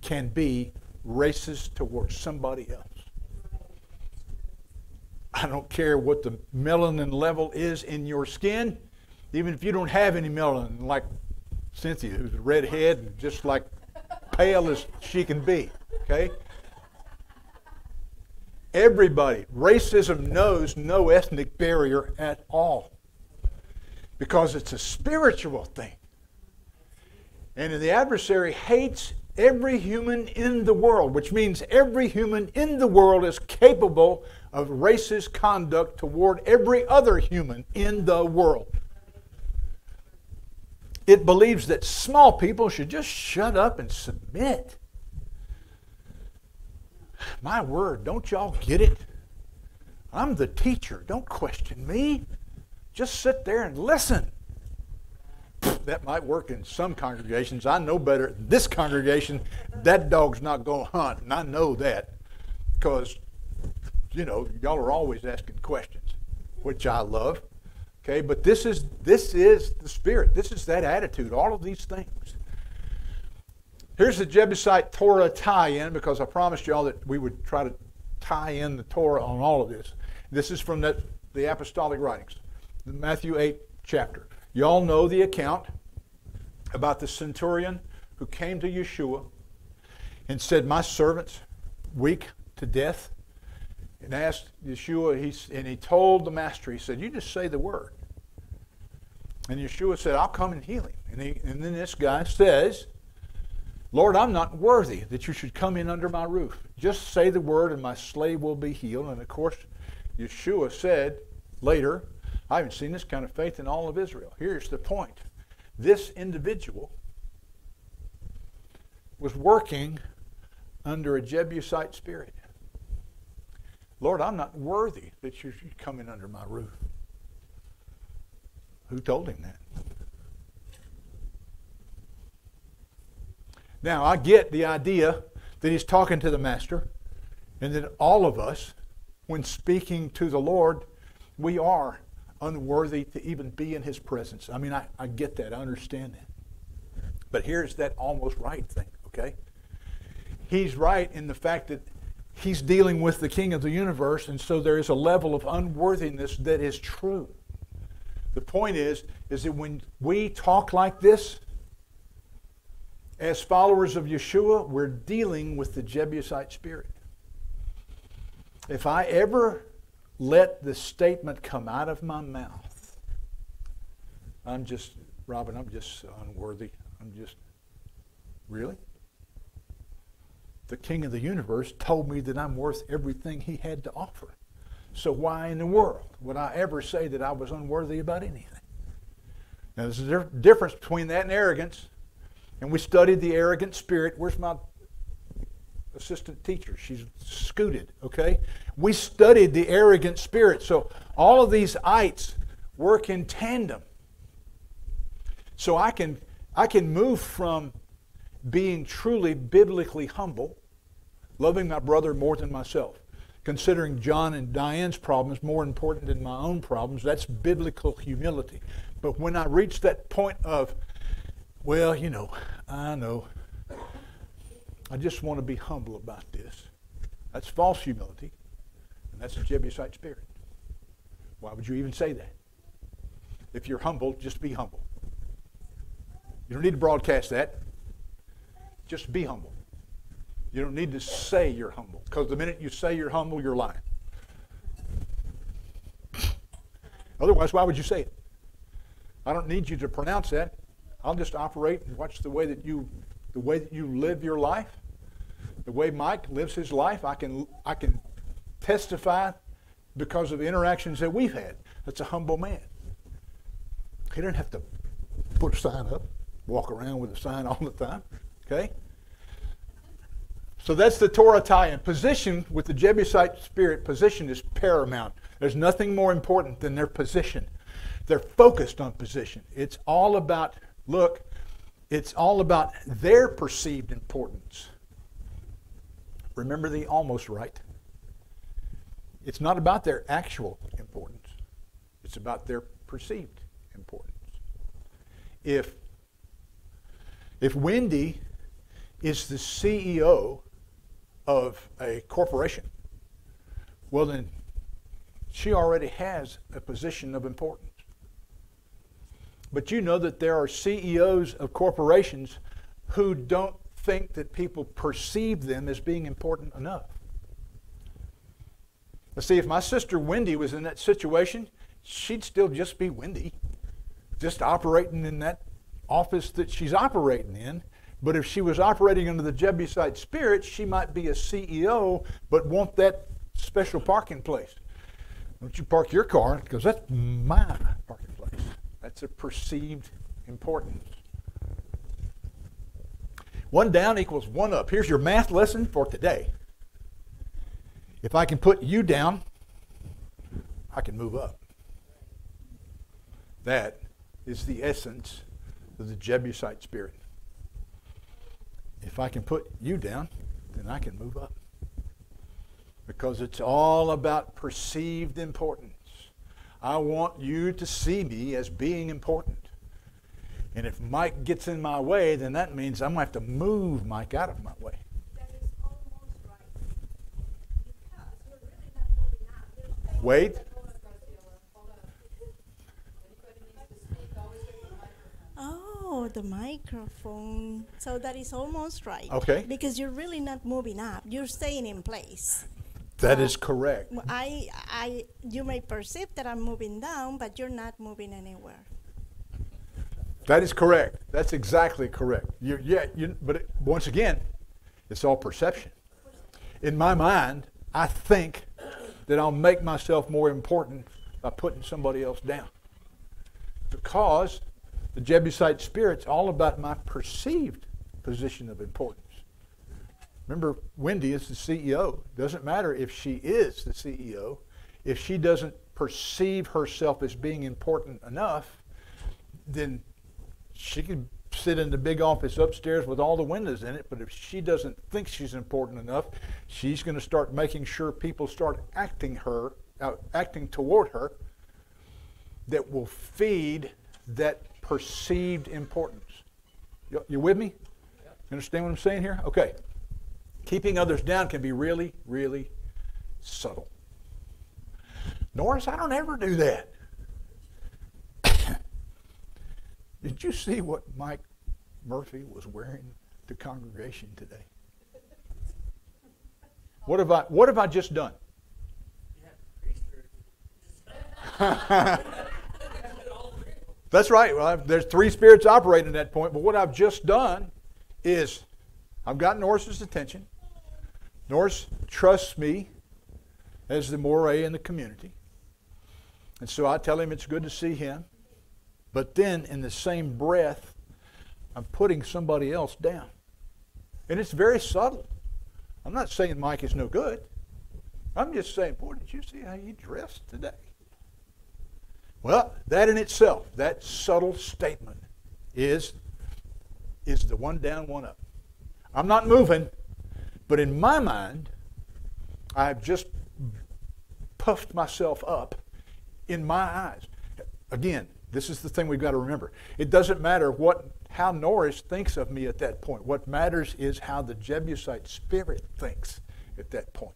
can be racist towards somebody else. I don't care what the melanin level is in your skin, even if you don't have any melanin, like Cynthia, who's a redhead and just like pale as she can be. Okay? Everybody, racism knows no ethnic barrier at all because it's a spiritual thing. And the adversary hates every human in the world, which means every human in the world is capable of racist conduct toward every other human in the world. It believes that small people should just shut up and submit. My word, don't y'all get it? I'm the teacher. Don't question me. Just sit there and listen. That might work in some congregations. I know better. This congregation, that dog's not going to hunt, and I know that because you know, y'all are always asking questions, which I love. Okay, but this is this is the spirit. This is that attitude. All of these things. Here's the Jebusite Torah tie-in because I promised y'all that we would try to tie in the Torah on all of this. This is from the, the apostolic writings, the Matthew 8 chapter. Y'all know the account about the centurion who came to Yeshua and said, "My servant's weak to death." and asked Yeshua, he, and he told the master, he said, You just say the word. And Yeshua said, I'll come and heal him. And, he, and then this guy says, Lord, I'm not worthy that you should come in under my roof. Just say the word, and my slave will be healed. And of course, Yeshua said later, I haven't seen this kind of faith in all of Israel. Here's the point this individual was working under a Jebusite spirit. Lord, I'm not worthy that you should come in under my roof. Who told him that? Now, I get the idea that he's talking to the Master, and that all of us, when speaking to the Lord, we are unworthy to even be in his presence. I mean, I, I get that. I understand that. But here's that almost right thing, okay? He's right in the fact that he's dealing with the king of the universe, and so there is a level of unworthiness that is true. The point is, is that when we talk like this, as followers of Yeshua, we're dealing with the Jebusite spirit. If I ever let the statement come out of my mouth, I'm just, Robin, I'm just unworthy. I'm just, really? the king of the universe told me that I'm worth everything he had to offer. So why in the world would I ever say that I was unworthy about anything? Now, there's a difference between that and arrogance. And we studied the arrogant spirit. Where's my assistant teacher? She's scooted, okay? We studied the arrogant spirit. So all of these ites work in tandem. So I can I can move from being truly biblically humble, loving my brother more than myself, considering John and Diane's problems more important than my own problems. That's biblical humility. But when I reach that point of, well, you know, I know, I just want to be humble about this, that's false humility, and that's a Jebusite spirit. Why would you even say that? if you're humble, just be humble. You don't need to broadcast that. Just be humble. You don't need to say you're humble because the minute you say you're humble, you're lying. Otherwise, why would you say it? I don't need you to pronounce that. I'll just operate and watch the way that you the way that you live your life. The way Mike lives his life, I can I can testify because of interactions that we've had. That's a humble man. He doesn't have to put a sign up, walk around with a sign all the time. Okay? So that's the Torah tie-in. Position with the Jebusite spirit, position is paramount. There's nothing more important than their position. They're focused on position. It's all about, look, it's all about their perceived importance. Remember the almost right. It's not about their actual importance. It's about their perceived importance. If if Wendy is the CEO of a corporation, well then she already has a position of importance. But you know that there are CEOs of corporations who don't think that people perceive them as being important enough. Now, see, if my sister Wendy was in that situation, she'd still just be Wendy, just operating in that office that she's operating in. But if she was operating under the Jebusite spirit, she might be a CEO, but want that special parking place. Don't you park your car because that's my parking. That's a perceived importance. One down equals one up. Here's your math lesson for today. If I can put you down, I can move up. That is the essence of the Jebusite spirit. If I can put you down, then I can move up. Because it's all about perceived importance. I want you to see me as being important. And if Mike gets in my way, then that means I'm going to have to move Mike out of my way.
That is almost right. Because you're really not moving out. You're staying
Wait.
Hold on, Graciela, hold on. Anybody needs to speak, always hit the microphone.
Oh, the microphone. So that is almost right.
Okay.
Because you're really not moving up. You're staying in place.
That is correct.
I, I, you may perceive that I'm moving down, but you're not moving anywhere.
That is correct. That's exactly correct. You, yeah, you, but it, once again, it's all perception. In my mind, I think that I'll make myself more important by putting somebody else down. Because the Jebusite spirit's all about my perceived position of importance. Remember, Wendy is the CEO. Doesn't matter if she is the CEO. If she doesn't perceive herself as being important enough, then she can sit in the big office upstairs with all the windows in it, but if she doesn't think she's important enough, she's going to start making sure people start acting her, uh, acting toward her, that will feed that perceived importance. You, you with me? You understand what I'm saying here? Okay. Keeping others down can be really, really subtle. Norris, I don't ever do that. [COUGHS] Did you see what Mike Murphy was wearing to congregation today? What have I what have I just done? [LAUGHS] That's right. Well, I've, there's three spirits operating at that point, but what I've just done is I've got Norris's attention. Norris trusts me as the Moreh in the community. And so I tell him it's good to see him. But then, in the same breath, I'm putting somebody else down. And it's very subtle. I'm not saying Mike is no good. I'm just saying, boy, did you see how he dressed today? Well, that in itself, that subtle statement, is, is the one down, one up. I'm not moving, but in my mind, I've just puffed myself up in my eyes. Again, this is the thing we've got to remember. It doesn't matter what how Norris thinks of me at that point. What matters is how the Jebusite spirit thinks at that point.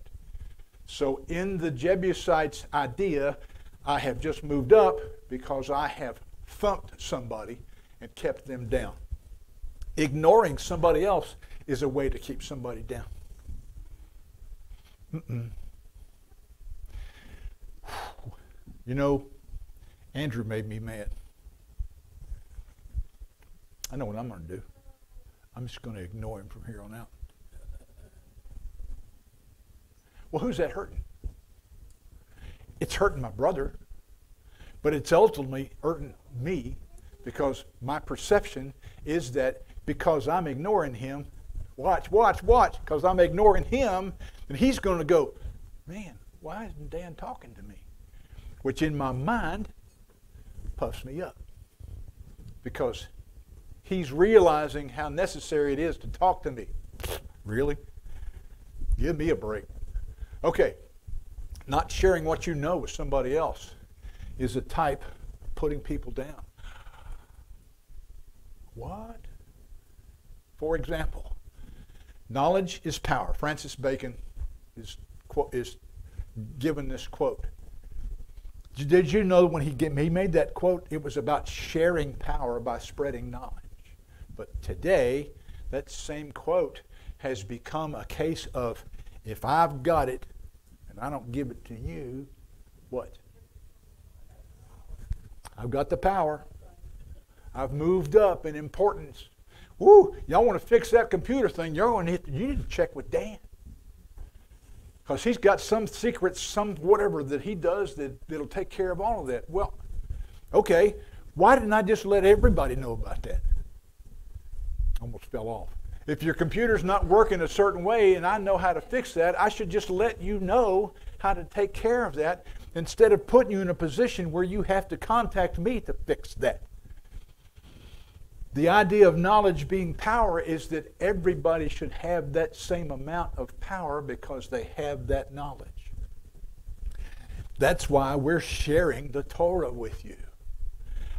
So in the Jebusites' idea, I have just moved up because I have thumped somebody and kept them down. Ignoring somebody else is a way to keep somebody down. Mm-mm. You know, Andrew made me mad. I know what I'm going to do. I'm just going to ignore him from here on out. Well, who's that hurting? It's hurting my brother, but it's ultimately hurting me because my perception is that because I'm ignoring him, watch, watch, watch, because I'm ignoring him, then he's going to go, man, why isn't Dan talking to me? Which in my mind puffs me up because he's realizing how necessary it is to talk to me. Really? Give me a break. Okay, not sharing what you know with somebody else is a type of putting people down. What? For example, knowledge is power. Francis Bacon is, is given this quote. Did you know when he, he made that quote, it was about sharing power by spreading knowledge? But today, that same quote has become a case of if I've got it and I don't give it to you, what? I've got the power. I've moved up in importance. Woo, y'all want to fix that computer thing, you're going to hit, you need to check with Dan. Because he's got some secret, some whatever that he does that, that'll take care of all of that. Well, okay, why didn't I just let everybody know about that? Almost fell off. If your computer's not working a certain way and I know how to fix that, I should just let you know how to take care of that instead of putting you in a position where you have to contact me to fix that. The idea of knowledge being power is that everybody should have that same amount of power because they have that knowledge. That's why we're sharing the Torah with you.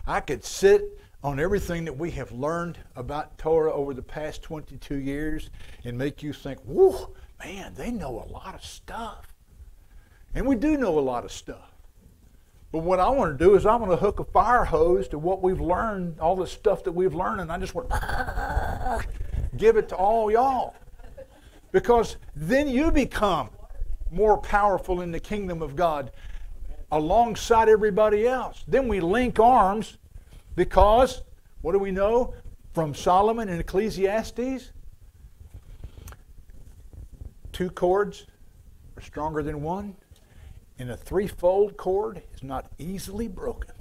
I could sit on everything that we have learned about Torah over the past 22 years and make you think, whoa, man, they know a lot of stuff. And we do know a lot of stuff. But what I want to do is I want to hook a fire hose to what we've learned, all the stuff that we've learned, and I just want to [LAUGHS] give it to all y'all. Because then you become more powerful in the kingdom of God alongside everybody else. Then we link arms because, what do we know from Solomon and Ecclesiastes? Two cords are stronger than one and a threefold cord is not easily broken.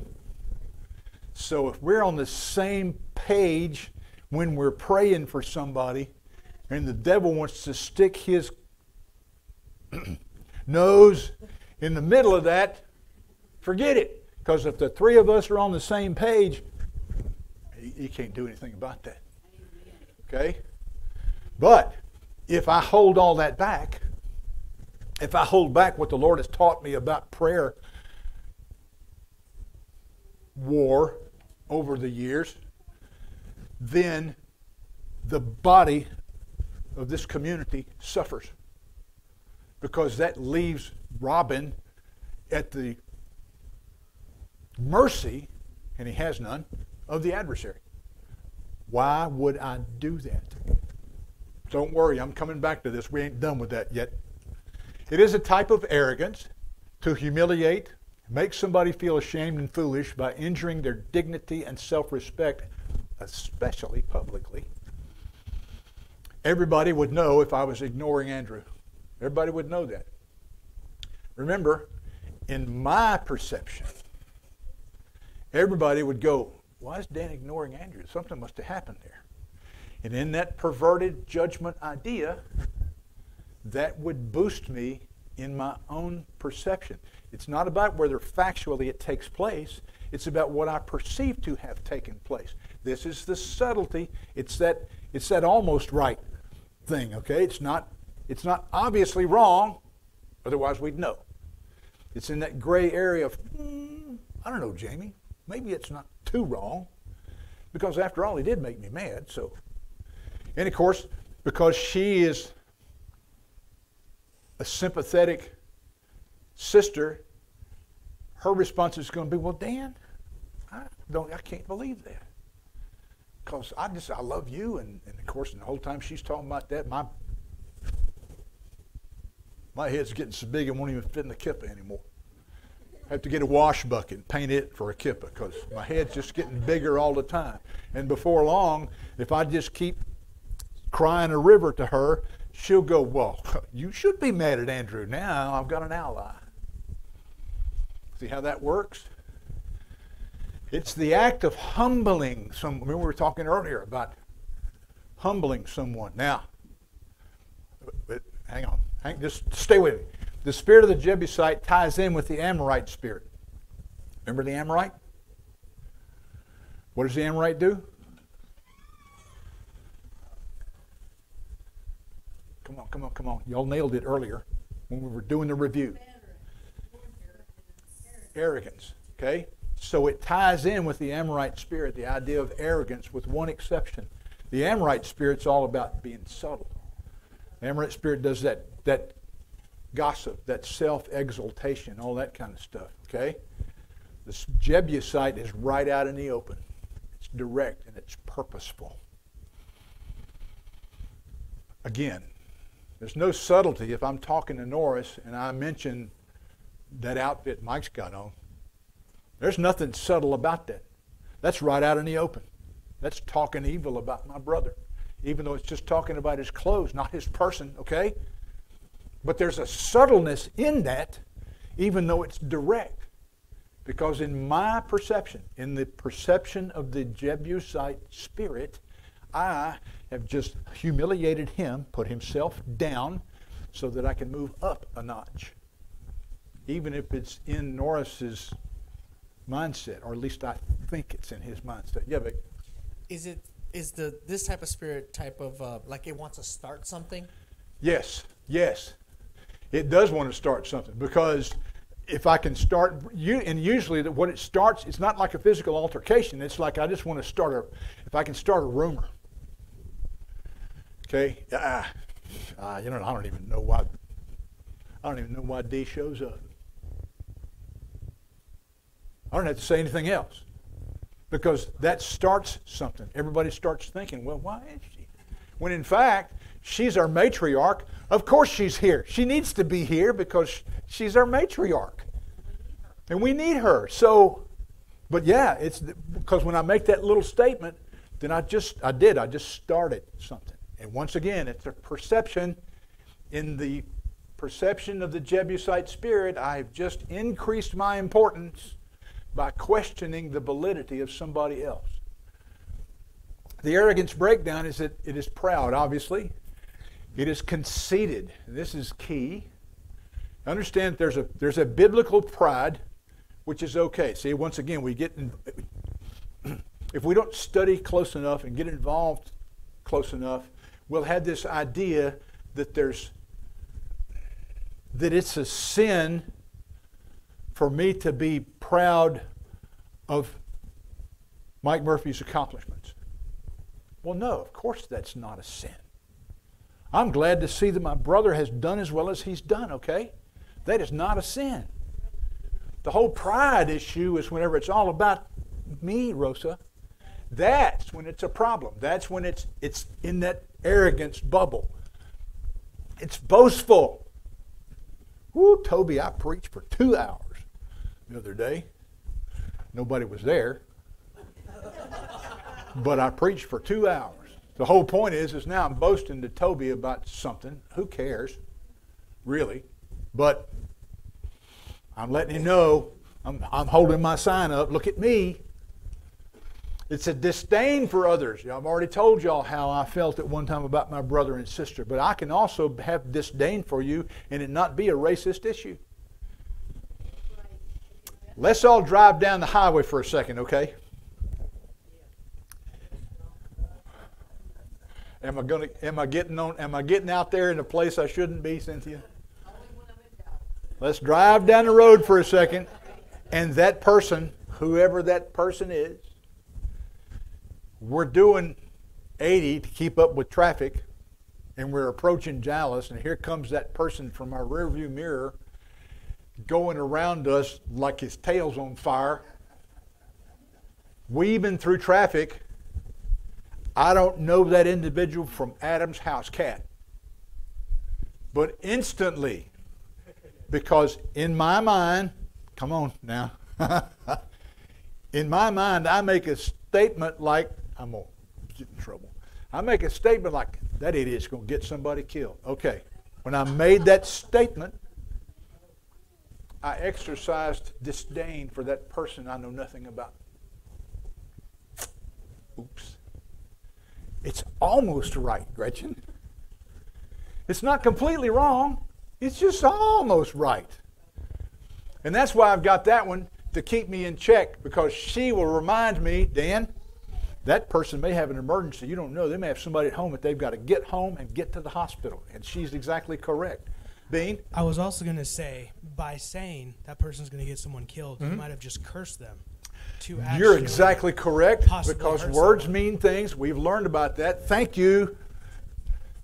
So if we're on the same page when we're praying for somebody, and the devil wants to stick his [CLEARS THROAT] nose in the middle of that, forget it. Because if the three of us are on the same page, he can't do anything about that. Okay? But if I hold all that back, if I hold back what the Lord has taught me about prayer war over the years, then the body of this community suffers because that leaves Robin at the mercy, and he has none, of the adversary. Why would I do that? Don't worry, I'm coming back to this. We ain't done with that yet. It is a type of arrogance to humiliate, make somebody feel ashamed and foolish by injuring their dignity and self respect, especially publicly. Everybody would know if I was ignoring Andrew. Everybody would know that. Remember, in my perception, everybody would go, Why is Dan ignoring Andrew? Something must have happened there. And in that perverted judgment idea, that would boost me in my own perception. It's not about whether factually it takes place, it's about what I perceive to have taken place. This is the subtlety. It's that it's that almost right thing, okay? It's not it's not obviously wrong, otherwise we'd know. It's in that gray area of mm, I don't know, Jamie. Maybe it's not too wrong. Because after all, he did make me mad, so and of course, because she is a sympathetic sister, her response is going to be, Well, Dan, I don't, I can't believe that. Because I just, I love you. And, and of course, and the whole time she's talking about that, my, my head's getting so big it won't even fit in the kippah anymore. I have to get a wash bucket and paint it for a kippah because my head's just getting bigger all the time. And before long, if I just keep crying a river to her, she'll go, Well, [LAUGHS] you should be mad at Andrew. Now I've got an ally. See how that works? It's the act of humbling some. Remember, we were talking earlier about humbling someone. Now, but hang on. Hang, just stay with me. The spirit of the Jebusite ties in with the Amorite spirit. Remember the Amorite? What does the Amorite do? Come on, come on, come on. Y'all nailed it earlier when we were doing the review. Arrogance. Okay? So it ties in with the Amorite spirit, the idea of arrogance, with one exception. The Amorite spirit's all about being subtle. The Amorite spirit does that, that gossip, that self exaltation, all that kind of stuff. Okay? The Jebusite is right out in the open. It's direct and it's purposeful. Again, there's no subtlety if I'm talking to Norris and I mention that outfit Mike's got on. There's nothing subtle about that. That's right out in the open. That's talking evil about my brother, even though it's just talking about his clothes, not his person, okay? But there's a subtleness in that, even though it's direct. Because in my perception, in the perception of the Jebusite spirit, I have just humiliated him, put himself down, so that I can move up a notch. Even if it's in Norris's mindset, or at least I think it's in his mindset. Yeah, but
Is it is the this type of spirit type of uh, like it wants to start something?
yes, yes, it does want to start something because if I can start, you and usually that what it starts, it's not like a physical altercation. It's like I just want to start a, if I can start a rumor. Okay, ah, ah, you know, I don't even know why. I don't even know why D shows up. I don't have to say anything else because that starts something. Everybody starts thinking, well, why is she? When in fact, she's our matriarch. Of course she's here. She needs to be here because she's our matriarch. And we need her. So, but yeah, it's because when I make that little statement, then I just, I did, I just started something. And once again, it's a perception. In the perception of the Jebusite spirit, I've just increased my importance by questioning the validity of somebody else. The arrogance breakdown is that it is proud, obviously. It is conceited. This is key. Understand there's a there's a biblical pride, which is okay. See, once again, we get in, [CLEARS THROAT] if we don't study close enough and get involved close enough, we'll have this idea that there's that it's a sin for me to be proud of Mike Murphy's accomplishments. Well, no, of course that's not a sin. I'm glad to see that my brother has done as well as he's done, okay? That is not a sin. The whole pride issue is whenever it's all about me, Rosa. That's when it's a problem. That's when it's it's in that arrogance bubble. It's boastful. Woo, Toby, I preached for two hours the other day. Nobody was there. but I preached for two hours. The whole point is, is now I'm boasting to Toby about something. Who cares? Really. But I'm letting him know I'm, I'm holding my sign up. Look at me. It's a disdain for others. I've already told y'all how I felt at one time about my brother and sister, but I can also have disdain for you and it not be a racist issue. Let's all drive down the highway for a second, okay? Am I gonna? Am I getting on? Am I getting out there in a place I shouldn't be, Cynthia? Let's drive down the road for a second, and that person, whoever that person is, we're doing 80 to keep up with traffic, and we're approaching Dallas, and here comes that person from our rearview mirror going around us like his tail's on fire, weaving through traffic. I don't know that individual from Adam's house cat. But instantly, because in my mind, come on now, [LAUGHS] in my mind, I make a statement like, I'm going to get in trouble. I make a statement like, that idiot's going to get somebody killed. Okay. When I made that statement, I exercised disdain for that person I know nothing about. Oops. It's almost right, Gretchen. It's not completely wrong. It's just almost right. And that's why I've got that one to keep me in check because she will remind me, Dan, that person may have an emergency. You don't know. They may have somebody at home that they've got to get home and get to the hospital. And she's exactly correct. Bean?
I was also going to say, by saying that person's going to get someone killed, you might have just cursed them. To
Mm-hmm. You're exactly correct because words
someone.
mean things. We've learned about that. Thank you.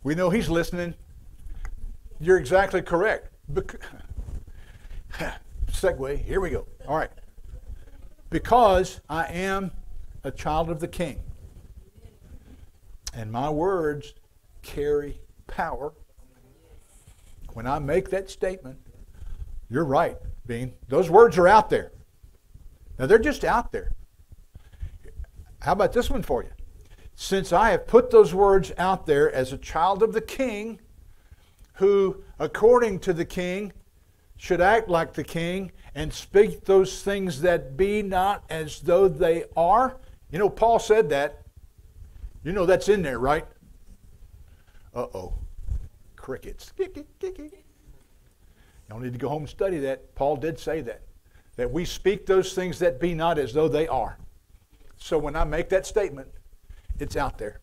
We know he's listening. You're exactly correct. Bec- [SIGHS] Segue. Here we go. All right. Because I am a child of the King, and my words carry power. When I make that statement, you're right, Bean. Those words are out there. Now they're just out there. How about this one for you? Since I have put those words out there as a child of the king, who, according to the king, should act like the king and speak those things that be not as though they are. You know, Paul said that. You know that's in there, right? Uh oh. Crickets. Y'all need to go home and study that. Paul did say that. That we speak those things that be not as though they are. So when I make that statement, it's out there.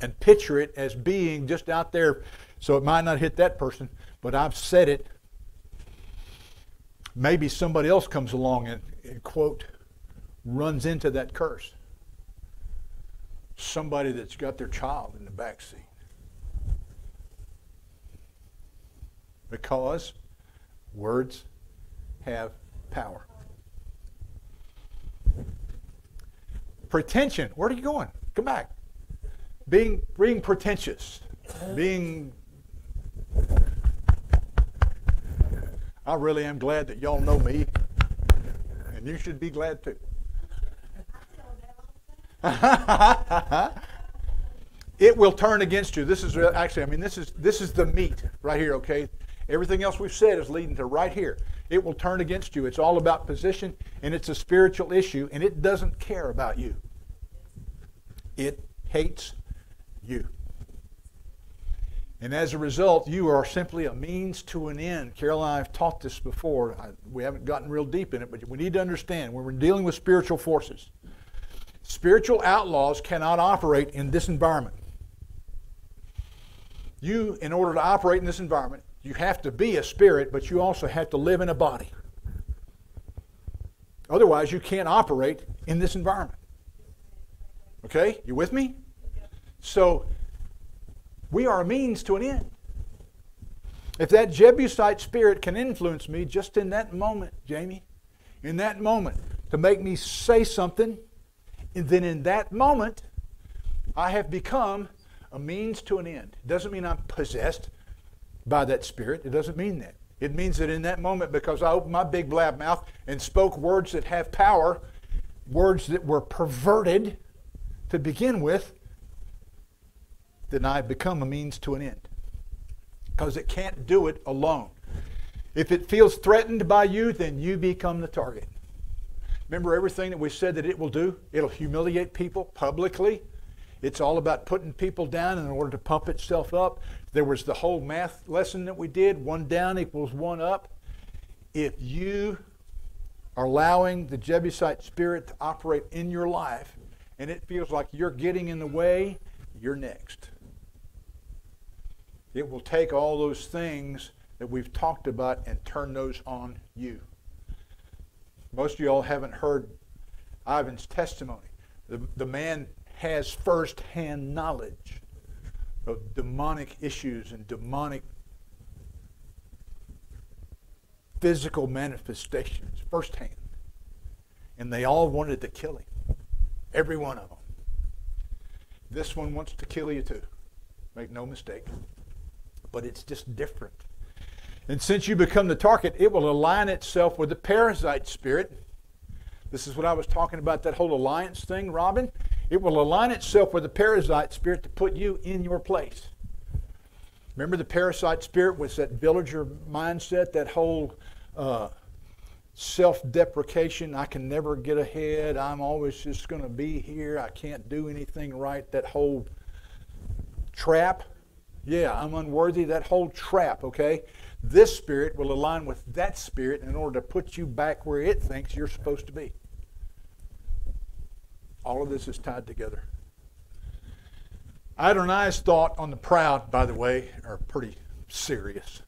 And picture it as being just out there. So it might not hit that person, but I've said it. Maybe somebody else comes along and, and quote, runs into that curse. Somebody that's got their child in the back seat. Because words have power. Pretension. Where are you going? Come back. Being being pretentious. Being I really am glad that y'all know me. And you should be glad too. [LAUGHS] it will turn against you. This is actually, I mean, this is this is the meat right here. Okay, everything else we've said is leading to right here. It will turn against you. It's all about position, and it's a spiritual issue, and it doesn't care about you. It hates you. And as a result, you are simply a means to an end. Carol and I have taught this before. I, we haven't gotten real deep in it, but we need to understand when we're dealing with spiritual forces, spiritual outlaws cannot operate in this environment. You, in order to operate in this environment, you have to be a spirit, but you also have to live in a body. Otherwise, you can't operate in this environment. Okay? You with me? So, we are a means to an end. If that Jebusite spirit can influence me just in that moment, Jamie, in that moment, to make me say something, and then in that moment, I have become a means to an end. It doesn't mean I'm possessed by that spirit. It doesn't mean that. It means that in that moment, because I opened my big blab mouth and spoke words that have power, words that were perverted to begin with, then I have become a means to an end. Because it can't do it alone. If it feels threatened by you, then you become the target. Remember everything that we said that it will do? It'll humiliate people publicly. It's all about putting people down in order to pump itself up. There was the whole math lesson that we did one down equals one up. If you are allowing the Jebusite spirit to operate in your life and it feels like you're getting in the way, you're next. It will take all those things that we've talked about and turn those on you. Most of y'all haven't heard Ivan's testimony. The, the man has first-hand knowledge of demonic issues and demonic physical manifestations firsthand. And they all wanted to kill him. Every one of them. This one wants to kill you too. Make no mistake. But it's just different. And since you become the target, it will align itself with the parasite spirit. This is what I was talking about that whole alliance thing, Robin. It will align itself with the parasite spirit to put you in your place. Remember, the parasite spirit was that villager mindset, that whole uh, self deprecation. I can never get ahead. I'm always just going to be here. I can't do anything right. That whole trap. Yeah, I'm unworthy. That whole trap, okay? This spirit will align with that spirit in order to put you back where it thinks you're supposed to be. All of this is tied together. Adonai's thought on the proud, by the way, are pretty serious.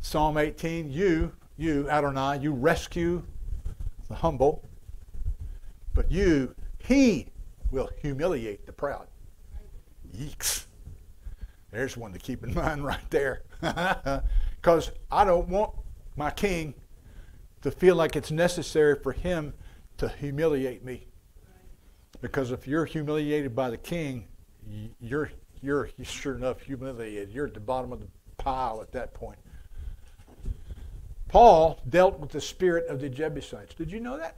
Psalm 18, you, you, Adonai, you rescue the humble, but you, he will humiliate the proud. Yeeks. There's one to keep in [LAUGHS] mind right there. [LAUGHS] Because I don't want my king to feel like it's necessary for him to humiliate me. Because if you're humiliated by the king, you're, you're sure enough humiliated. You're at the bottom of the pile at that point. Paul dealt with the spirit of the Jebusites. Did you know that?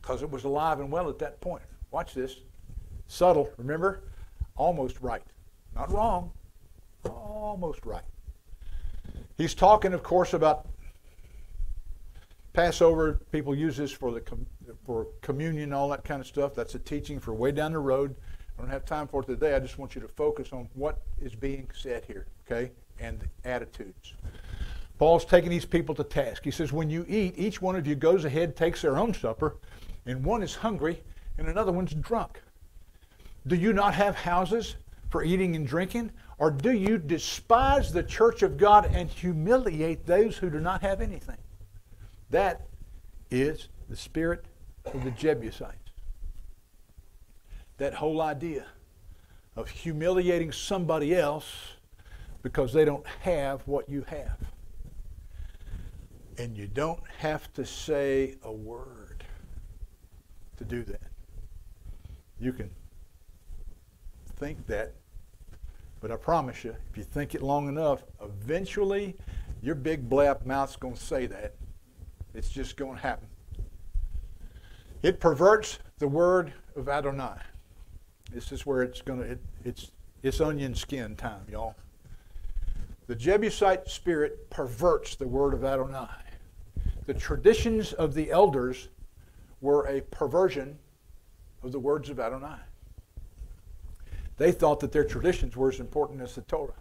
Because it was alive and well at that point. Watch this. Subtle, remember? Almost right. Not wrong. Almost right. He's talking, of course, about Passover. People use this for the for communion, all that kind of stuff. That's a teaching for way down the road. I don't have time for it today. I just want you to focus on what is being said here, okay, and attitudes. Paul's taking these people to task. He says, When you eat, each one of you goes ahead, takes their own supper, and one is hungry and another one's drunk. Do you not have houses for eating and drinking? Or do you despise the church of God and humiliate those who do not have anything? That is the spirit of the Jebusites. That whole idea of humiliating somebody else because they don't have what you have. And you don't have to say a word to do that. You can think that, but I promise you, if you think it long enough, eventually your big blab mouth's going to say that. It's just going to happen. It perverts the word of Adonai. This is where it's going to, it, it's, it's onion skin time, y'all. The Jebusite spirit perverts the word of Adonai. The traditions of the elders were a perversion of the words of Adonai. They thought that their traditions were as important as the Torah.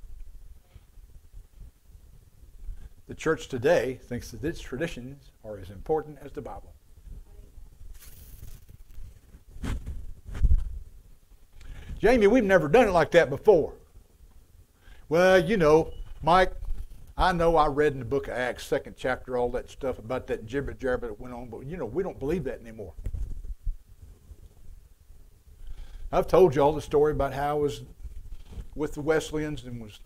The church today thinks that its traditions are as important as the Bible. Jamie, we've never done it like that before. Well, you know, Mike, I know I read in the book of Acts, second chapter, all that stuff about that jibber jabber that went on, but you know, we don't believe that anymore. I've told you all the story about how I was with the Wesleyans and was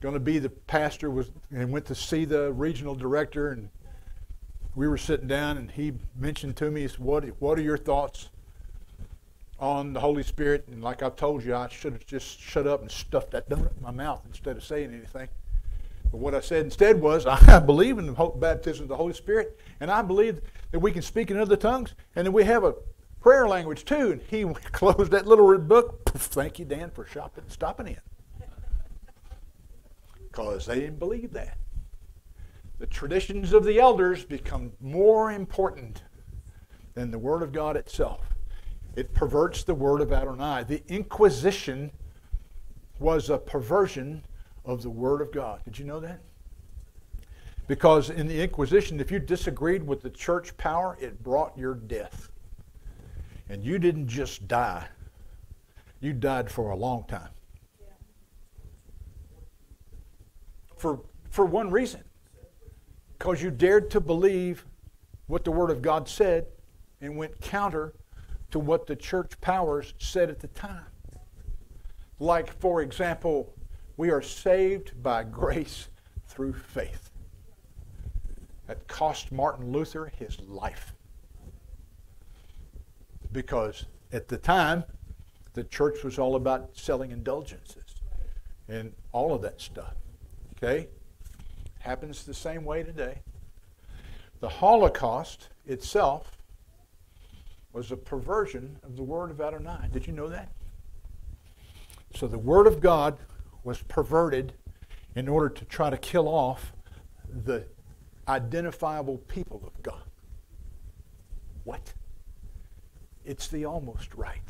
going to be the pastor was and went to see the regional director and we were sitting down and he mentioned to me what what are your thoughts on the Holy Spirit? And like I've told you I should have just shut up and stuffed that donut in my mouth instead of saying anything. But what I said instead was, [LAUGHS] I believe in the baptism of the Holy Spirit, and I believe that we can speak in other tongues, and that we have a prayer language too. And he [LAUGHS] closed that little red book. Thank you, Dan, for shopping, stopping in. [LAUGHS] Because they didn't believe that. The traditions of the elders become more important than the Word of God itself. It perverts the Word of Adonai. The Inquisition was a perversion of the Word of God. Did you know that? Because in the Inquisition, if you disagreed with the church power, it brought your death. And you didn't just die, you died for a long time. For, for one reason because you dared to believe what the Word of God said and went counter to what the church powers said at the time. Like, for example, we are saved by grace through faith. That cost Martin Luther his life. Because at the time, the church was all about selling indulgences and all of that stuff. Okay? Happens the same way today. The Holocaust itself was a perversion of the word of Adonai. Did you know that? So the word of God was perverted in order to try to kill off the identifiable people of God. What? It's the almost right.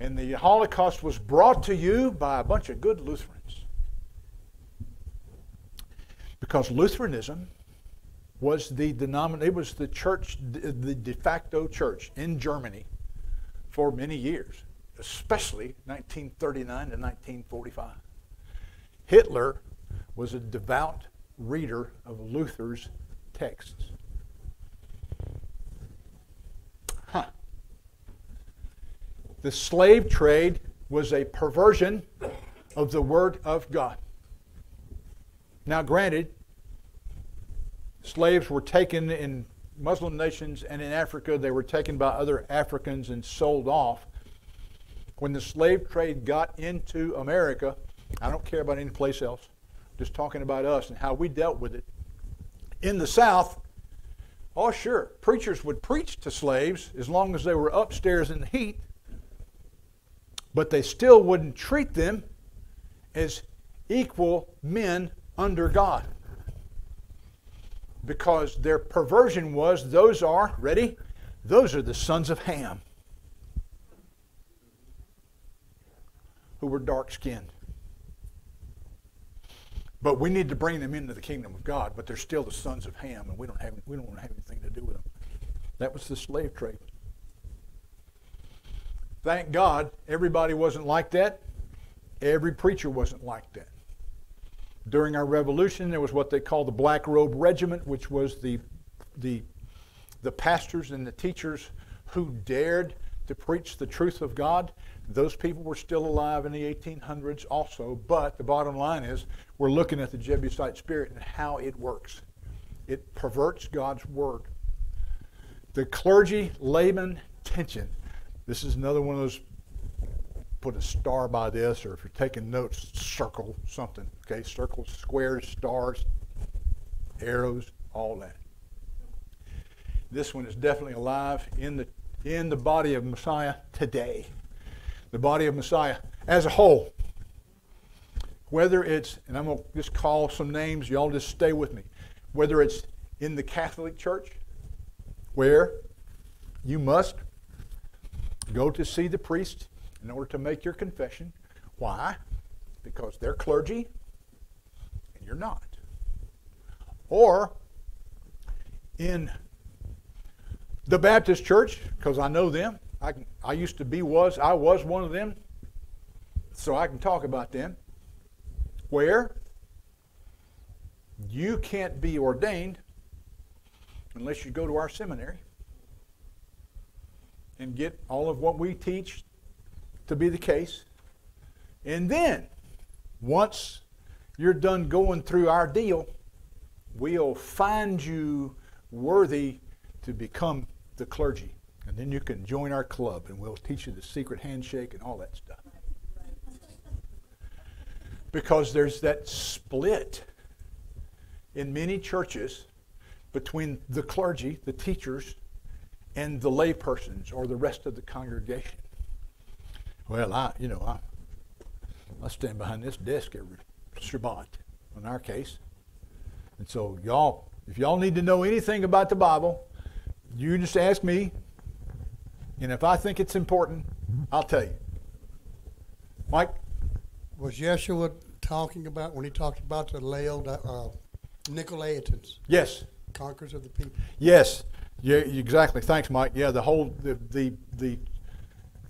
And the Holocaust was brought to you by a bunch of good Lutherans. Because Lutheranism was the denomin- it was the church, the de facto church in Germany for many years, especially 1939 to 1945. Hitler was a devout reader of Luther's texts. Huh. The slave trade was a perversion of the Word of God. Now, granted, slaves were taken in Muslim nations and in Africa, they were taken by other Africans and sold off. When the slave trade got into America, I don't care about any place else, just talking about us and how we dealt with it. In the South, oh, sure, preachers would preach to slaves as long as they were upstairs in the heat, but they still wouldn't treat them as equal men under God. Because their perversion was those are, ready? Those are the sons of Ham who were dark skinned. But we need to bring them into the kingdom of God, but they're still the sons of Ham, and we don't have we don't want to have anything to do with them. That was the slave trade. Thank God everybody wasn't like that. Every preacher wasn't like that. During our revolution, there was what they called the Black Robe Regiment, which was the the the pastors and the teachers who dared to preach the truth of God. Those people were still alive in the 1800s also, but the bottom line is we're looking at the Jebusite spirit and how it works. It perverts God's word. The clergy layman tension. This is another one of those put a star by this, or if you're taking notes, circle something. Okay, circles, squares, stars, arrows, all that. This one is definitely alive in the in the body of Messiah today the body of Messiah as a whole. Whether it's, and I'm going to just call some names, y'all just stay with me. Whether it's in the Catholic Church, where you must go to see the priest in order to make your confession. Why? Because they're clergy and you're not. Or in the Baptist Church, because I know them, I, can, I used to be, was, I was one of them, so I can talk about them. Where you can't be ordained unless you go to our seminary and get all of what we teach to be the case. And then, once you're done going through our deal, we'll find you worthy to become the clergy. And then you can join our club and we'll teach you the secret handshake and all that stuff. Because there's that split in many churches between the clergy, the teachers, and the laypersons or the rest of the congregation. Well, I, you know, I, I stand behind this desk every Shabbat in our case. And so, y'all, if y'all need to know anything about the Bible, you just ask me, and if I think it's important, I'll tell you. Mike?
Was Yeshua talking about when he talked about the Laod, uh, Nicolaitans,
Yes.
conquerors of the people?
Yes. Yeah, exactly. Thanks, Mike. Yeah, the whole the the the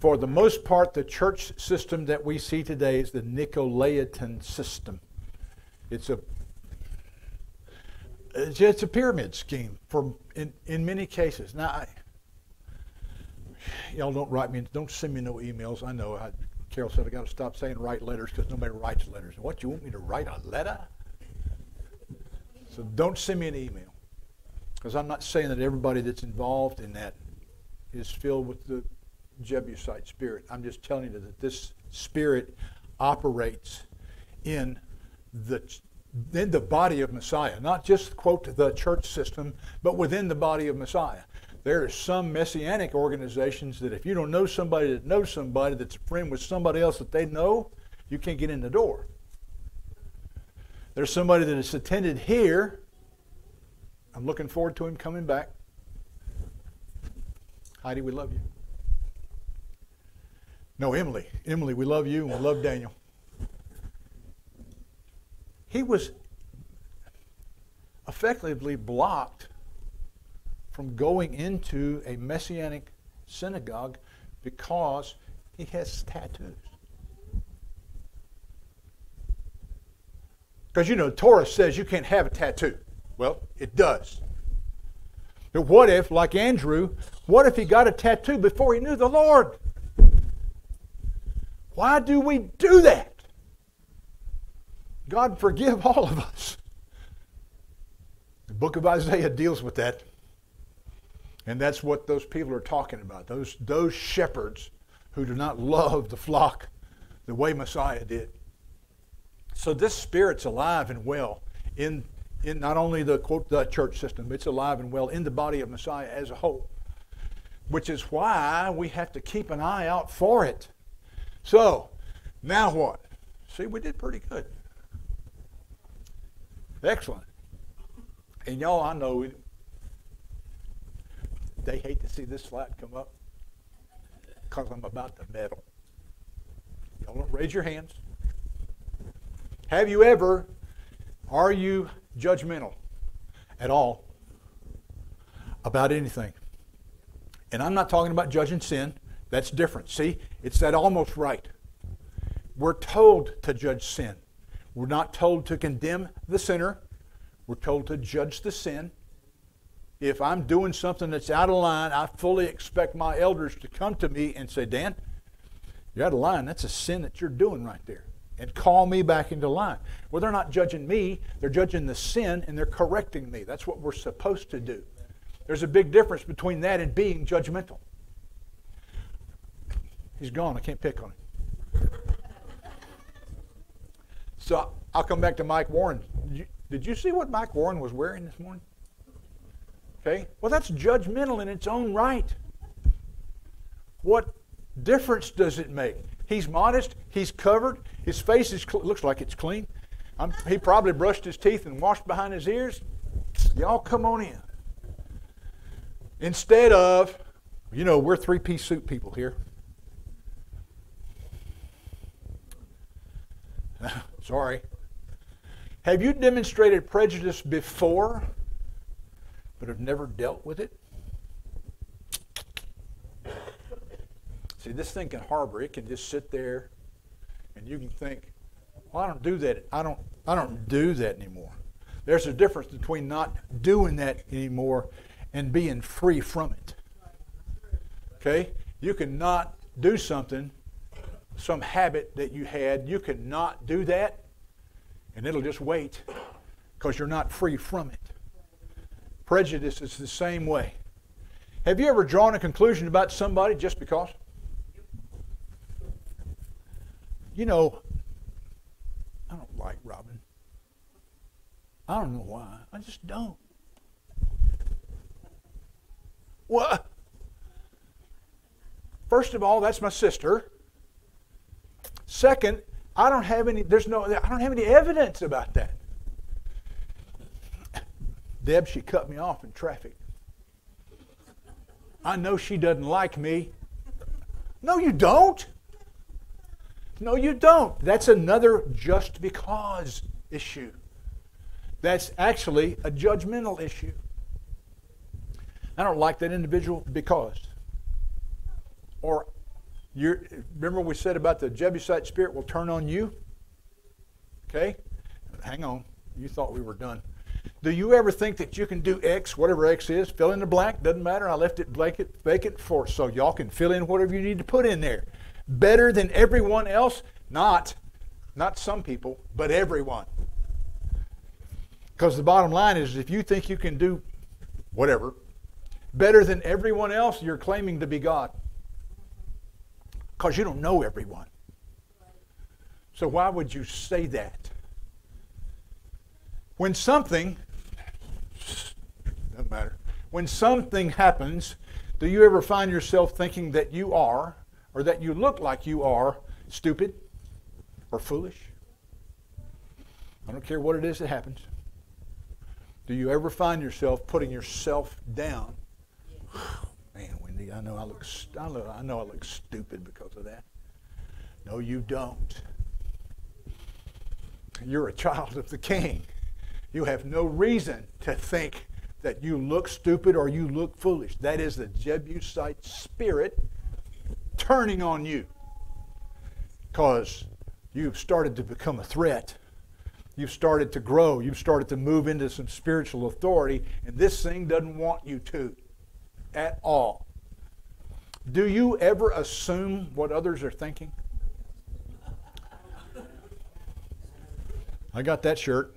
for the most part, the church system that we see today is the Nicolaitan system. It's a it's, a pyramid scheme for in in many cases. Now, I, y'all don't write me, don't send me no emails. I know. I, Carol said I got to stop saying write letters because nobody writes letters. What you want me to write a letter? So don't send me an email because I'm not saying that everybody that's involved in that is filled with the Jebusite spirit. I'm just telling you that this spirit operates in the in the body of Messiah, not just quote the church system, but within the body of Messiah. There are some messianic organizations that if you don't know somebody that knows somebody that's a friend with somebody else that they know, you can't get in the door. There's somebody that has attended here. I'm looking forward to him coming back. Heidi, we love you. No, Emily. Emily, we love you and we love Daniel. He was effectively blocked from going into a messianic synagogue because he has tattoos. Because you know, Torah says you can't have a tattoo. Well, it does. But what if, like Andrew, what if he got a tattoo before he knew the Lord? Why do we do that? God forgive all of us. The book of Isaiah deals with that. And that's what those people are talking about. Those, those shepherds who do not love the flock the way Messiah did. So this spirit's alive and well in, in not only the quote the church system, it's alive and well in the body of Messiah as a whole. Which is why we have to keep an eye out for it. So, now what? See, we did pretty good. Excellent. And y'all, I know they hate to see this slide come up because I'm about to meddle. Y'all don't raise your hands. Have you ever, are you judgmental at all about anything? And I'm not talking about judging sin. That's different. See, it's that almost right. We're told to judge sin. We're not told to condemn the sinner. We're told to judge the sin. If I'm doing something that's out of line, I fully expect my elders to come to me and say, Dan, you're out of line. That's a sin that you're doing right there. And call me back into line. Well, they're not judging me, they're judging the sin and they're correcting me. That's what we're supposed to do. There's a big difference between that and being judgmental. He's gone. I can't pick on him. So I'll come back to Mike Warren. Did you, did you see what Mike Warren was wearing this morning? Okay? Well, that's judgmental in its own right. What difference does it make? He's modest. He's covered. His face is cl- looks like it's clean. I'm, he probably brushed his teeth and washed behind his ears. Y'all come on in. Instead of, you know, we're three piece suit people here. [LAUGHS] Sorry. Have you demonstrated prejudice before, but have never dealt with it? See, this thing can harbor. It can just sit there, and you can think, "Well, I don't do that. I don't. I don't do that anymore." There's a difference between not doing that anymore and being free from it. Okay, you cannot do something, some habit that you had. You cannot do that, and it'll just wait because you're not free from it. Prejudice is the same way. Have you ever drawn a conclusion about somebody just because? You know, I don't like Robin. I don't know why. I just don't. What? First of all, that's my sister. Second, I don't have any there's no I don't have any evidence about that. Deb, she cut me off in traffic. I know she doesn't like me. No, you don't. No, you don't. That's another just because issue. That's actually a judgmental issue. I don't like that individual because. Or you remember we said about the Jebusite spirit will turn on you? Okay? Hang on. You thought we were done. Do you ever think that you can do X, whatever X is, fill in the blank? Doesn't matter. I left it blanket, vacant for so y'all can fill in whatever you need to put in there. Better than everyone else? Not. Not some people, but everyone. Because the bottom line is if you think you can do whatever better than everyone else, you're claiming to be God. Because you don't know everyone. So why would you say that? When something, doesn't matter, when something happens, do you ever find yourself thinking that you are, or that you look like you are, stupid or foolish? I don't care what it is that happens. Do you ever find yourself putting yourself down? [SIGHS] Man, Wendy, I know I look, I, I know I look stupid because of that. No, you don't. You're a child of the King. You have no reason to think that you look stupid or you look foolish. That is the Jebusite spirit turning on you because you've started to become a threat. You've started to grow. You've started to move into some spiritual authority, and this thing doesn't want you to at all. Do you ever assume what others are thinking? I got that shirt.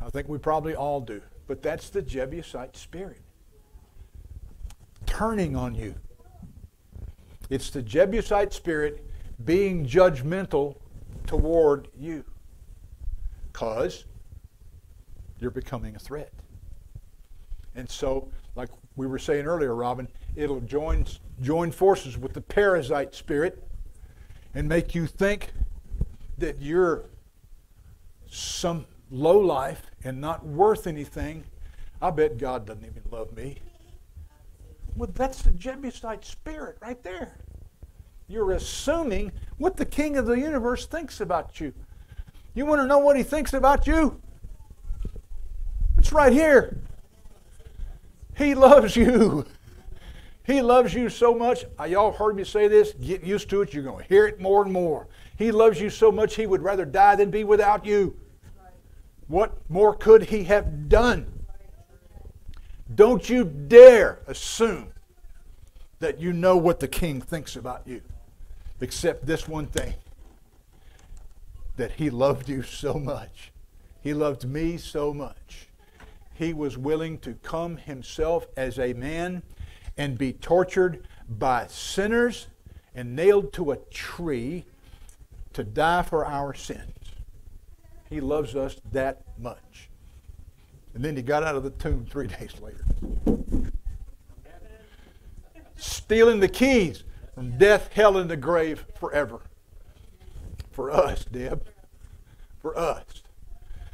I think we probably all do. But that's the Jebusite spirit turning on you. It's the Jebusite spirit being judgmental toward you because you're becoming a threat. And so, like we were saying earlier, Robin, it'll join, join forces with the parasite spirit and make you think that you're some low life and not worth anything. I bet God doesn't even love me. Well, that's the Jebusite spirit right there. You're assuming what the king of the universe thinks about you. You want to know what he thinks about you? It's right here. He loves you. He loves you so much. Uh, y'all heard me say this. Get used to it. You're going to hear it more and more. He loves you so much he would rather die than be without you. What more could he have done? Don't you dare assume that you know what the king thinks about you, except this one thing that he loved you so much. He loved me so much. He was willing to come himself as a man and be tortured by sinners and nailed to a tree to die for our sins. He loves us that much. And then he got out of the tomb three [LAUGHS] days later. Stealing the keys from death, hell, and the grave forever. For us, Deb. For us.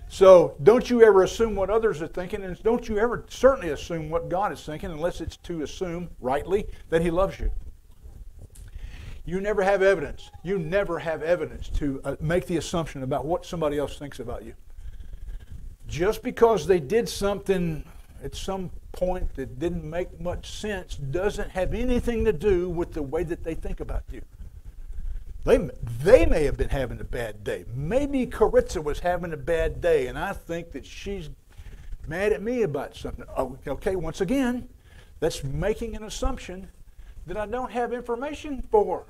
So don't you ever assume what others are thinking, and don't you ever certainly assume what God is thinking, unless it's to assume rightly that He loves you. You never have evidence. You never have evidence to uh, make the assumption about what somebody else thinks about you. Just because they did something at some point that didn't make much sense doesn't have anything to do with the way that they think about you. They, they may have been having a bad day. Maybe Caritza was having a bad day, and I think that she's mad at me about something. Oh, okay, once again, that's making an assumption that I don't have information for.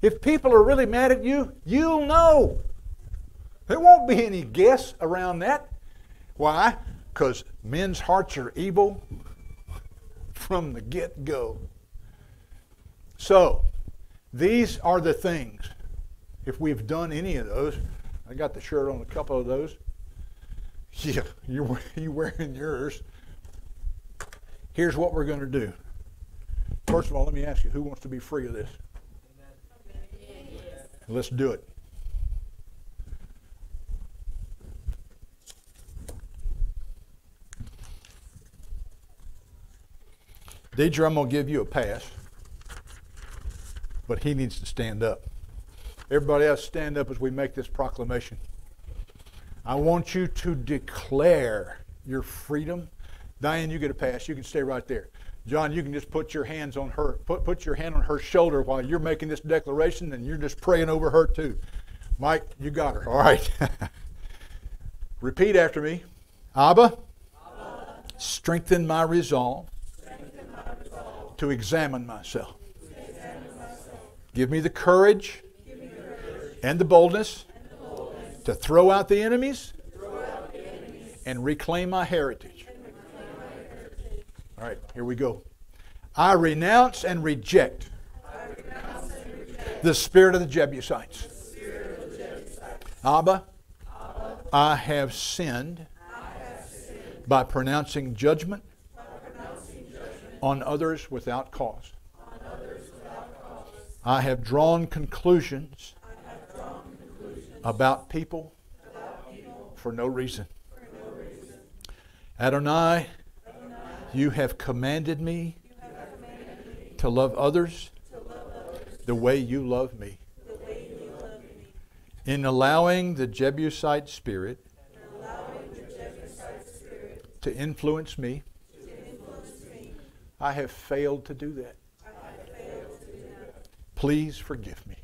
If people are really mad at you, you'll know. There won't be any guess around that. Why? Because men's hearts are evil from the get go. So, these are the things. If we've done any of those, I got the shirt on a couple of those. [LAUGHS] Yeah, you're, [LAUGHS] you're wearing yours. Here's what we're going to do. First of all, let me ask you who wants to be free of this? Let's do it. Deidre, I'm going to give you a pass, but he needs to stand up. Everybody else, stand up as we make this proclamation. I want you to declare your freedom. Diane, you get a pass. You can stay right there. John, you can just put your hands on her, put, put your hand on her shoulder while you're making this declaration, and you're just praying over her too. Mike, you got her. All right. [LAUGHS] Repeat after me. Abba, Abba. Strengthen, my resolve strengthen my resolve to examine myself. Give me the courage, and, the boldness to throw out the enemies, and reclaim my heritage. All right, here we go. I renounce and reject, the spirit of the Jebusites. Abba, I have sinned, by pronouncing judgment, on others without cause. I have drawn conclusions, about people, for no reason. Adonai, you have commanded me to love others the way you love me. In allowing the Jebusite spirit to influence me, I have failed to do that. Please forgive me.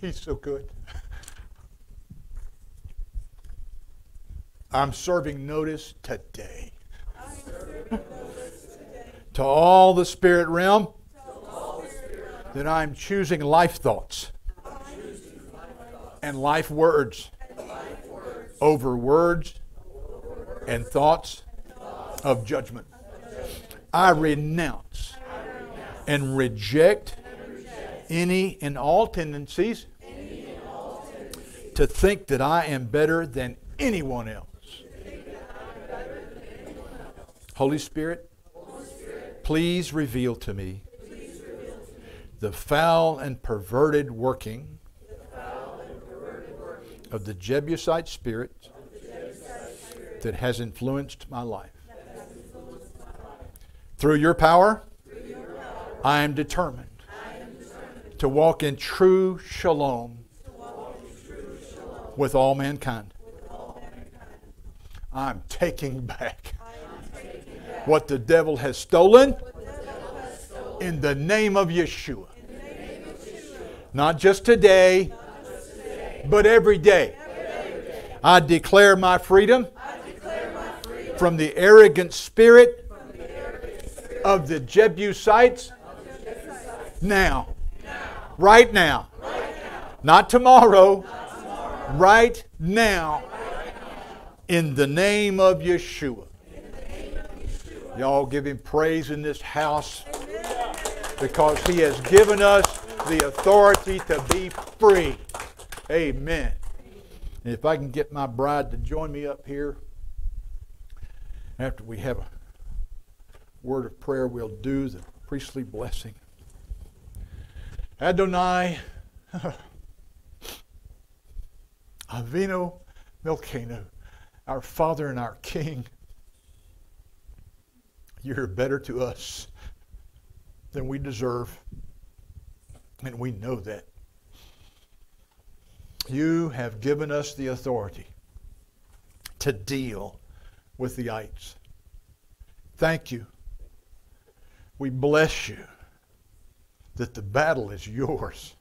He's so good. I'm serving notice today. To all the spirit realm that I'm choosing life thoughts and life words over words and thoughts of judgment. I renounce and reject any and all tendencies to think that I am better than anyone else. Holy Spirit, please reveal to me the foul and perverted working of the Jebusite spirit that has influenced my life. Through your power, I am determined to walk in true shalom with all mankind. I'm taking back what the devil has stolen in the name of Yeshua. Not just today, but every day. I declare my freedom from the arrogant spirit of the Jebusites now. Right now. Not tomorrow. Right now. In the name of Yeshua. Y'all give him praise in this house because he has given us the authority to be free. Amen. And if I can get my bride to join me up here after we have a word of prayer, we'll do the priestly blessing. Adonai, [LAUGHS] Avinu Malkeinu, our Father and our King, you're better to us than we deserve, and we know that. You have given us the authority to deal with the ites. Thank you. We bless you that the battle is yours.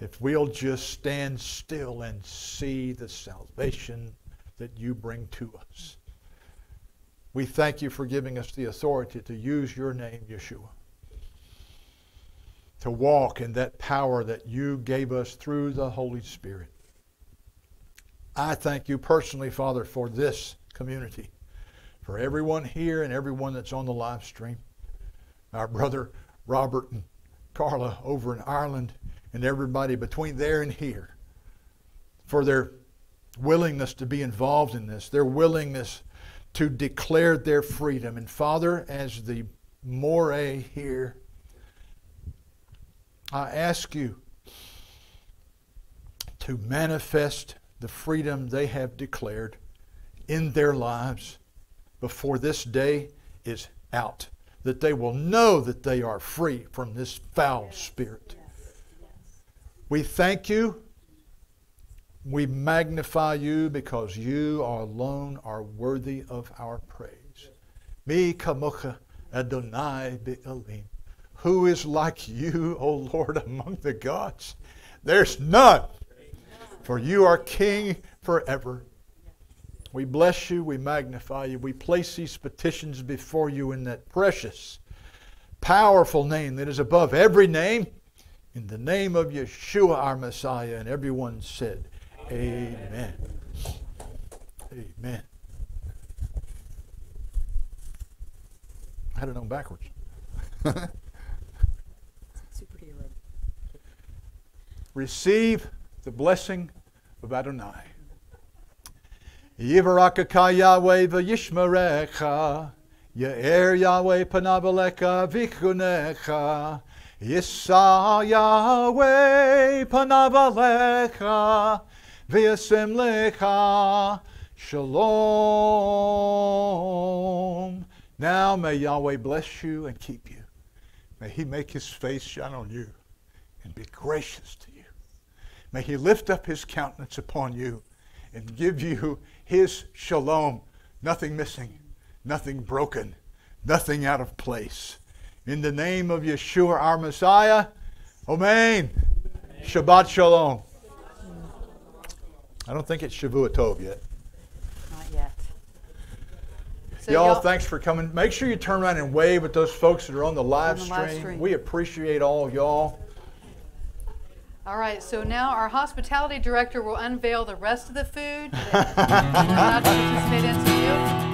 If we'll just stand still and see the salvation that you bring to us. We thank you for giving us the authority to use your name, Yeshua, to walk in that power that you gave us through the Holy Spirit. I thank you personally, Father, for this community, for everyone here and everyone that's on the live stream. Our brother Robert and Carla over in Ireland, and everybody between there and here, for their willingness to be involved in this, their willingness to declare their freedom. And Father, as the Moreh here, I ask you to manifest the freedom they have declared in their lives before this day is out, that they will know that they are free from this foul spirit. We thank you. We magnify you because you alone are worthy of our praise. Mi kamocha Adonai be'elim. Who is like you, O Lord, among the gods? There's none. For you are king forever. We bless you. We magnify you. We place these petitions before you in that precious, powerful name that is above every name. In the name of Yeshua, our Messiah. And everyone said, Amen. Amen. I had it on backwards.
Superhero. [LAUGHS]
Receive the blessing of Adonai. Yivarakaka Yahweh v'yishmerecha. Ye'er Yahweh panav alecha v'chunecha. Yisa Yahweh panav alecha v'yasem lecha. Shalom. Now may Yahweh bless you and keep you. May he make his face shine on you and be gracious to you. May he lift up his countenance upon you and give you his shalom, nothing missing, nothing broken, nothing out of place. In the name of Yeshua, our Messiah, Amen. Shabbat Shalom. I don't think it's Shavua Tov yet.
Not yet. So
y'all, thanks for coming. Make sure you turn around and wave at those folks that are on the live,
On the live
stream.
stream.
We appreciate all y'all.
All right, so now our hospitality director will unveil the rest of the food that [LAUGHS] we're to participate in. So